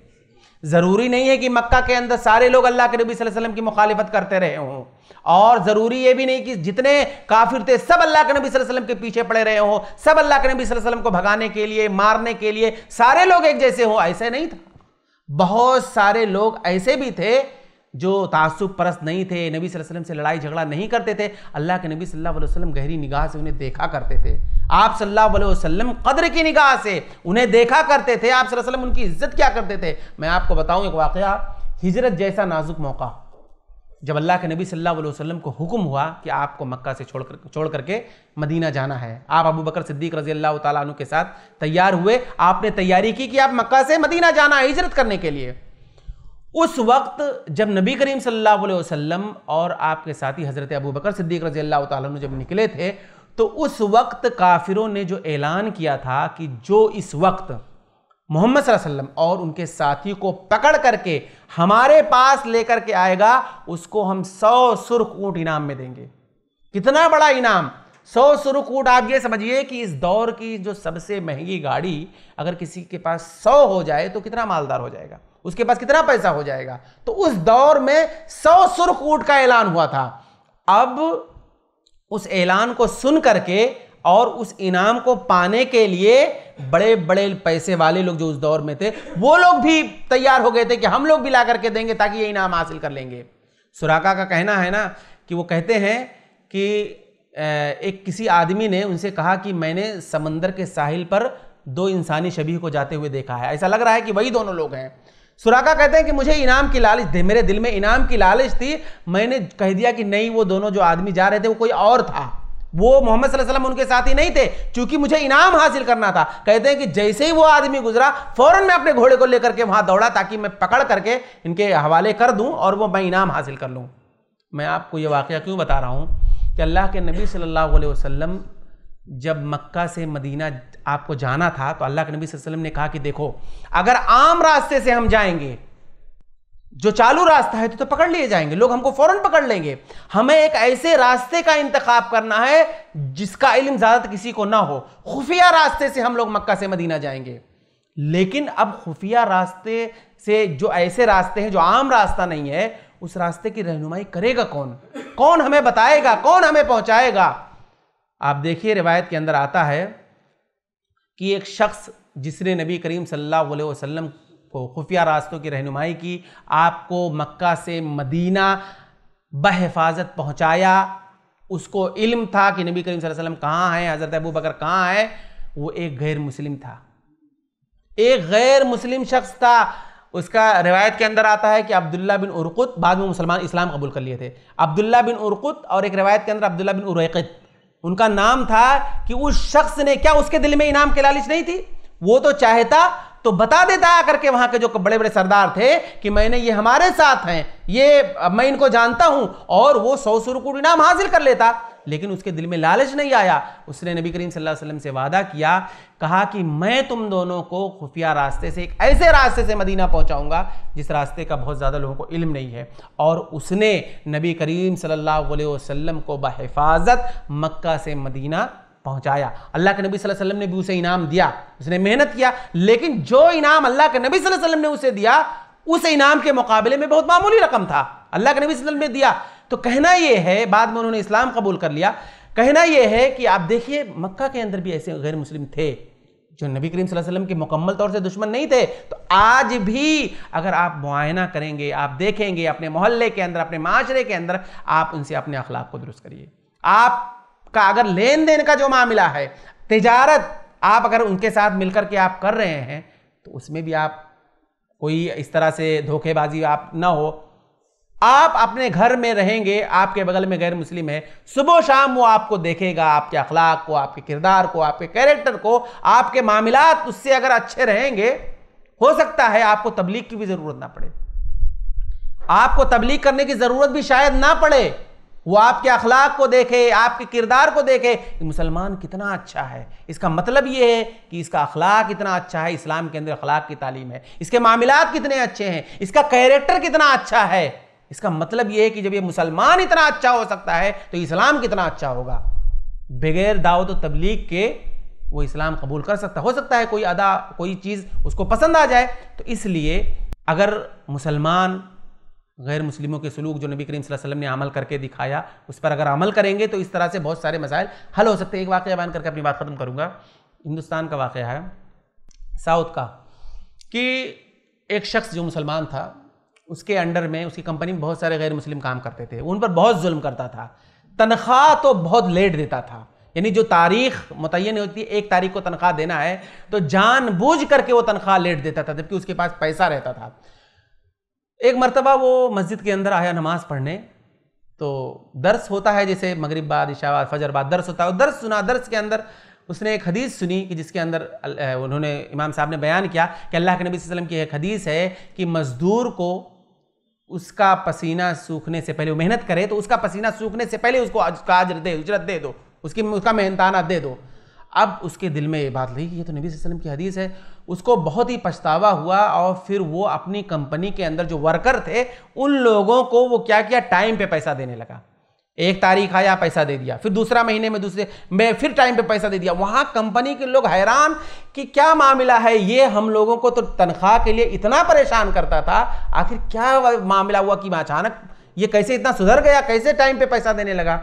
ज़रूरी नहीं है कि मक्का के अंदर सारे लोग अल्लाह के नबी वसल्लम की मुखालिफत करते रहे हों। और ज़रूरी ये भी नहीं कि जितने काफिर थे, सब अल्लाह के नबी वसल्लम के पीछे पड़े रहे हों। सब अल्लाह के नबी वसल्लम को भगाने के लिए, मारने के लिए, सारे लोग एक जैसे हों, ऐसे नहीं था। बहुत सारे लोग ऐसे भी थे जो तासुब परस्त नहीं थे, नबी वसल्लम से लड़ाई झगड़ा नहीं करते थे, अल्लाह के नबी सल्लल्लाहु अलैहि वसल्लम गहरी निगाह से उन्हें देखा करते थे। आप सल्लल्लाहु अलैहि वसल्लम कद्र की निगाह से उन्हें देखा करते थे, आप वसल्लम उनकी इज़्ज़त क्या करते थे? मैं आपको बताऊँ एक वाक़ हिजरत जैसा नाजुक मौका। जब अल्लाह के नबी सल्लल्लाहु अलैहि वसल्लम को हुक्म हुआ कि आपको मक्का से छोड़ कर छोड़ करके मदीना जाना है, आप अबू बकर सिद्दीक रज़ी अल्लाह तु के साथ तैयार हुए। आपने तैयारी की कि आप मक्का से मदीना जाना है हिजरत करने के लिए। उस वक्त जब नबी करीम सल्लल्लाहु अलैहि वसल्लम और आपके साथी हज़रत अबू बकर सिद्दीक रज़ी अल्लाह तु जब निकले थे तो उस वक्त काफिरों ने जो ऐलान किया था कि जो इस वक्त मोहम्मद और उनके साथी को पकड़ करके हमारे पास लेकर के आएगा, उसको हम सौ सुर्ख ऊँट इनाम में देंगे। कितना बड़ा इनाम? सौ सुर्ख ऊँट। आप ये समझिए कि इस दौर की जो सबसे महँगी गाड़ी अगर किसी के पास सौ हो जाए तो कितना मालदार हो जाएगा? उसके पास कितना पैसा हो जाएगा? तो उस दौर में सौ सुर्ख ऊँट का ऐलान हुआ था। अब उस ऐलान को सुन करके और उस इनाम को पाने के लिए बड़े बड़े पैसे वाले लोग जो उस दौर में थे, वो लोग भी तैयार हो गए थे कि हम लोग भी ला करके देंगे ताकि ये इनाम हासिल कर लेंगे। सुराका का कहना है ना कि वो कहते हैं कि एक किसी आदमी ने उनसे कहा कि मैंने समंदर के साहिल पर दो इंसानी शबी को जाते हुए देखा है। ऐसा लग रहा है कि वही दोनों लोग हैं। सुराका कहते हैं कि मुझे इनाम की लालच थी मेरे दिल में इनाम की लालच थी, मैंने कह दिया कि नहीं, वो दोनों जो आदमी जा रहे थे, वो कोई और था। वो मोहम्मद वसल्लम उनके साथ ही नहीं थे क्योंकि मुझे इनाम हासिल करना था। कहते हैं कि जैसे ही वो आदमी गुजरा, फ़ौरन मैं अपने घोड़े को लेकर के वहाँ दौड़ा ताकि मैं पकड़ करके इनके हवाले कर दूँ और वो मैं इनाम हासिल कर लूँ। मैं आपको ये वाक़ क्यों बता रहा हूँ कि अल्लाह के नबी सल्लल्लाहु अलैहि वसल्लम जब मक्का से मदीना आपको जाना था तो अल्लाह के नबी वसल्लम ने कहा कि देखो, अगर आम रास्ते से हम जाएँगे जो चालू रास्ता है तो, तो पकड़ लिए जाएँगे। लोग हमको फ़ौरन पकड़ लेंगे। हमें एक ऐसे रास्ते का इंतखाब करना है जिसका इल्म ज़्यादा किसी को ना हो। खुफिया रास्ते से हम लोग मक्का से मदीना जाएँगे। लेकिन अब खुफिया रास्ते से जो ऐसे रास्ते हैं जो आम रास्ता नहीं है उस रास्ते की रहनुमाई करेगा कौन? कौन हमें बताएगा? कौन हमें पहुंचाएगा? आप देखिए रिवायत के अंदर आता है कि एक शख्स जिसने नबी करीम सल्लल्लाहु अलैहि वसल्लम को खुफिया रास्तों की रहनुमाई की, आपको मक्का से मदीना बहफाजत पहुँचाया। उसको इल्म था कि नबी करीम वसल्लम कहाँ हैं, हज़रत अबू बकर कहाँ है, वो एक गैर मुस्लिम था। एक गैर मुस्लिम शख्स था। उसका रिवायत के अंदर आता है कि अब्दुल्ला बिन उर्कुत बाद में मुसलमान इस्लाम कबूल कर लिए थे। अब्दुल्ला बिन उर्कुत और एक रिवायत के अंदर अब्दुल्ला बिन उरैक़त। उनका नाम था कि उस शख्स ने क्या उसके दिल में इनाम की लालिश नहीं थी? वो तो चाहता तो बता देता आकर के वहाँ के जो बड़े बड़े सरदार थे कि मैंने ये हमारे साथ हैं, ये मैं इनको जानता हूँ, और वो सौ सौ रुपये इनाम हासिल कर लेता। लेकिन उसके दिल में लालच नहीं आया। उसने नबी करीम सल्लल्लाहु अलैहि वसल्लम से वादा किया, कहा कि मैं तुम दोनों को खुफिया रास्ते से, एक ऐसे रास्ते से मदीना पहुंचाऊँगा, जिस रास्ते का बहुत ज़्यादा लोगों को इल्म नहीं है। और उसने नबी करीम सल्लल्लाहु अलैहि वसल्लम को बहिफाजत मक्का से मदीना पहुँचाया। अल्लाह के नबी वसल्लम वसल्लम ने भी उसे इनाम दिया। उसने मेहनत किया, लेकिन जो इनाम अल्लाह के नबी वसल्लम वसल्लम ने उसे दिया, उस इनाम के मुकाबले में बहुत मामूली रकम था। अल्लाह के नबी वसल्लम ने दिया। तो कहना यह है, बाद में उन्होंने इस्लाम कबूल कर लिया। कहना यह है कि आप देखिए, मक्का के अंदर भी ऐसे गैर मुस्लिम थे, जो नबी करीम वसल्लम के मुकम्मल तौर से दुश्मन नहीं थे। तो आज भी अगर आप मुआयना करेंगे, आप देखेंगे अपने मोहल्ले के अंदर, अपने माशरे के अंदर, आप उनसे अपने अखलाक को दुरुस्त करिए। आप का अगर लेन देन का जो मामला है, तिजारत आप अगर उनके साथ मिलकर के आप कर रहे हैं तो उसमें भी आप कोई इस तरह से धोखेबाजी आप ना हो। आप अपने घर में रहेंगे, आपके बगल में गैर मुस्लिम है, सुबह शाम वो आपको देखेगा, आपके अखलाक को, आपके किरदार को, आपके कैरेक्टर को, आपके मामलात उससे अगर अच्छे रहेंगे, हो सकता है आपको तबलीग की भी ज़रूरत ना पड़े। आपको तबलीग करने की ज़रूरत भी शायद ना पड़े। वो आपके अखलाक को देखे, आपके किरदार को देखे कि मुसलमान कितना अच्छा है। इसका मतलब ये है कि इसका अखलाक कितना अच्छा है, इस्लाम के अंदर अखलाक की तालीम है। इसके मामलात कितने अच्छे हैं, इसका कैरेक्टर कितना अच्छा है। इसका मतलब ये है कि जब ये मुसलमान इतना अच्छा हो सकता है तो इस्लाम कितना अच्छा होगा। बगैर दावत तबलीग के वो इस्लाम कबूल कर सकता, हो सकता है कोई अदा, कोई चीज़ उसको पसंद आ जाए। तो इसलिए अगर मुसलमान गैर मुस्लिमों के सलूक जो नबी करीम वसल्लम ने अमल करके दिखाया, उस पर अगर अमल करेंगे तो इस तरह से बहुत सारे मसाइल हल हो सकते हैं। एक वाक़ बयान करके अपनी बात ख़त्म करूँगा। हिंदुस्तान का वाक़ है, साउथ का, कि एक शख्स जो मुसलमान था, उसके अंडर में, उसकी कंपनी में बहुत सारे गैर मुस्लिम काम करते थे। उन पर बहुत जुल्म करता था, तनख्वाह तो बहुत लेट देता था। यानी जो तारीख मुतन होती है, एक तारीख को तनख्वाह देना है तो जानबूझ करके वो तनख्वाह लेट देता था, जबकि उसके पास पैसा रहता था। एक मरतबा वो मस्जिद के अंदर आया नमाज़ पढ़ने तो दर्स होता है जैसे मगरब बाद इशाबाद फजर बाद, दर्स होता है। दर्स सुना, दर्स के अंदर उसने एक हदीस सुनी कि जिसके अंदर उन्होंने, इमाम साहब ने बयान किया कि अल्लाह के नबी वसल्लम की एक हदीस है कि मज़दूर को उसका पसीना सूखने से पहले, वो मेहनत करे तो उसका पसीना सूखने से पहले उसको काज दे उजरत दे दो, उसकी, उसका मेहनताना दे दो। अब उसके दिल में ये बात लगी कि ये तो नबी वसल्लम की हदीस है। उसको बहुत ही पछतावा हुआ और फिर वो अपनी कंपनी के अंदर जो वर्कर थे, उन लोगों को वो क्या किया? टाइम पे पैसा देने लगा। एक तारीख आया, पैसा दे दिया। फिर दूसरा महीने में दूसरे, में फिर टाइम पे पैसा दे दिया। वहाँ कंपनी के लोग हैरान कि क्या मामला है? ये हम लोगों को तो तनख्वाह के लिए इतना परेशान करता था। आखिर क्या मामला हुआ कि अचानक ये कैसे इतना सुधर गया? कैसे टाइम पे पैसा देने लगा?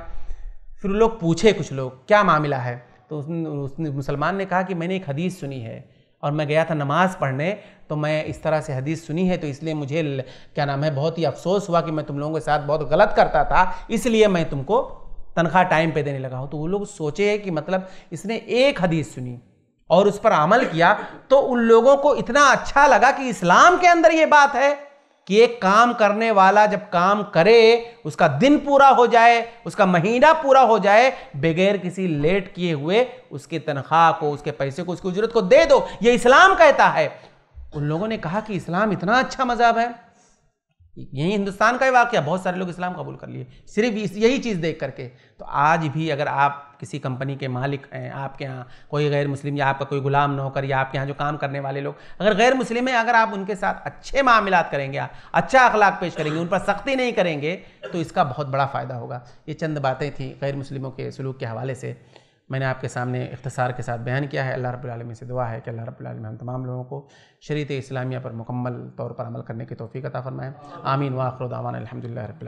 फिर लोग पूछे कुछ लोग, क्या मामला है? तो उसने मुसलमान ने कहा कि मैंने एक हदीस सुनी है और मैं गया था नमाज़ पढ़ने तो मैं इस तरह से हदीस सुनी है तो इसलिए मुझे क्या नाम है, बहुत ही अफसोस हुआ कि मैं तुम लोगों के साथ बहुत गलत करता था, इसलिए मैं तुमको तनख्वाह टाइम पे देने लगा हूँ। तो वो लोग सोचे कि मतलब इसने एक हदीस सुनी और उस पर अमल किया तो उन लोगों को इतना अच्छा लगा कि इस्लाम के अंदर ये बात है। कि एक काम करने वाला जब काम करे, उसका दिन पूरा हो जाए, उसका महीना पूरा हो जाए, बगैर किसी लेट किए हुए उसकी तनख्वाह को, उसके पैसे को, उसकी उजरत को दे दो। ये इस्लाम कहता है। उन लोगों ने कहा कि इस्लाम इतना अच्छा मज़हब है। यही हिंदुस्तान का ही वाक्य बहुत सारे लोग इस्लाम कबूल कर लिए। सिर्फ़ यही चीज़ देख करके। तो आज भी अगर आप किसी कंपनी के मालिक हैं, आपके यहाँ कोई गैर मुस्लिम या आपका कोई गुलाम नौकर या आपके यहाँ जो काम करने वाले लोग, अगर गैर मुस्लिम हैं, अगर आप उनके साथ अच्छे मामलात करेंगे अच्छा अखलाक पेश करेंगे, उन पर सख्ती नहीं करेंगे तो इसका बहुत बड़ा फ़ायदा होगा। ये चंद बातें थी गैर मुस्लिमों के सलूक के हवाले से। मैंने आपके सामने इख्तसार के साथ बयान किया है। अल्लाह रब्बुल से दुआ है कि अल्लाह रब्बुल हम तमाम लोगों को शरीत इस्लामिया पर मुकम्मल तौर पर अमल करने की तोफ़ी अता फ़रमाएँ। आमीन वाखरदावान अलहमदिल्ला रब्बुल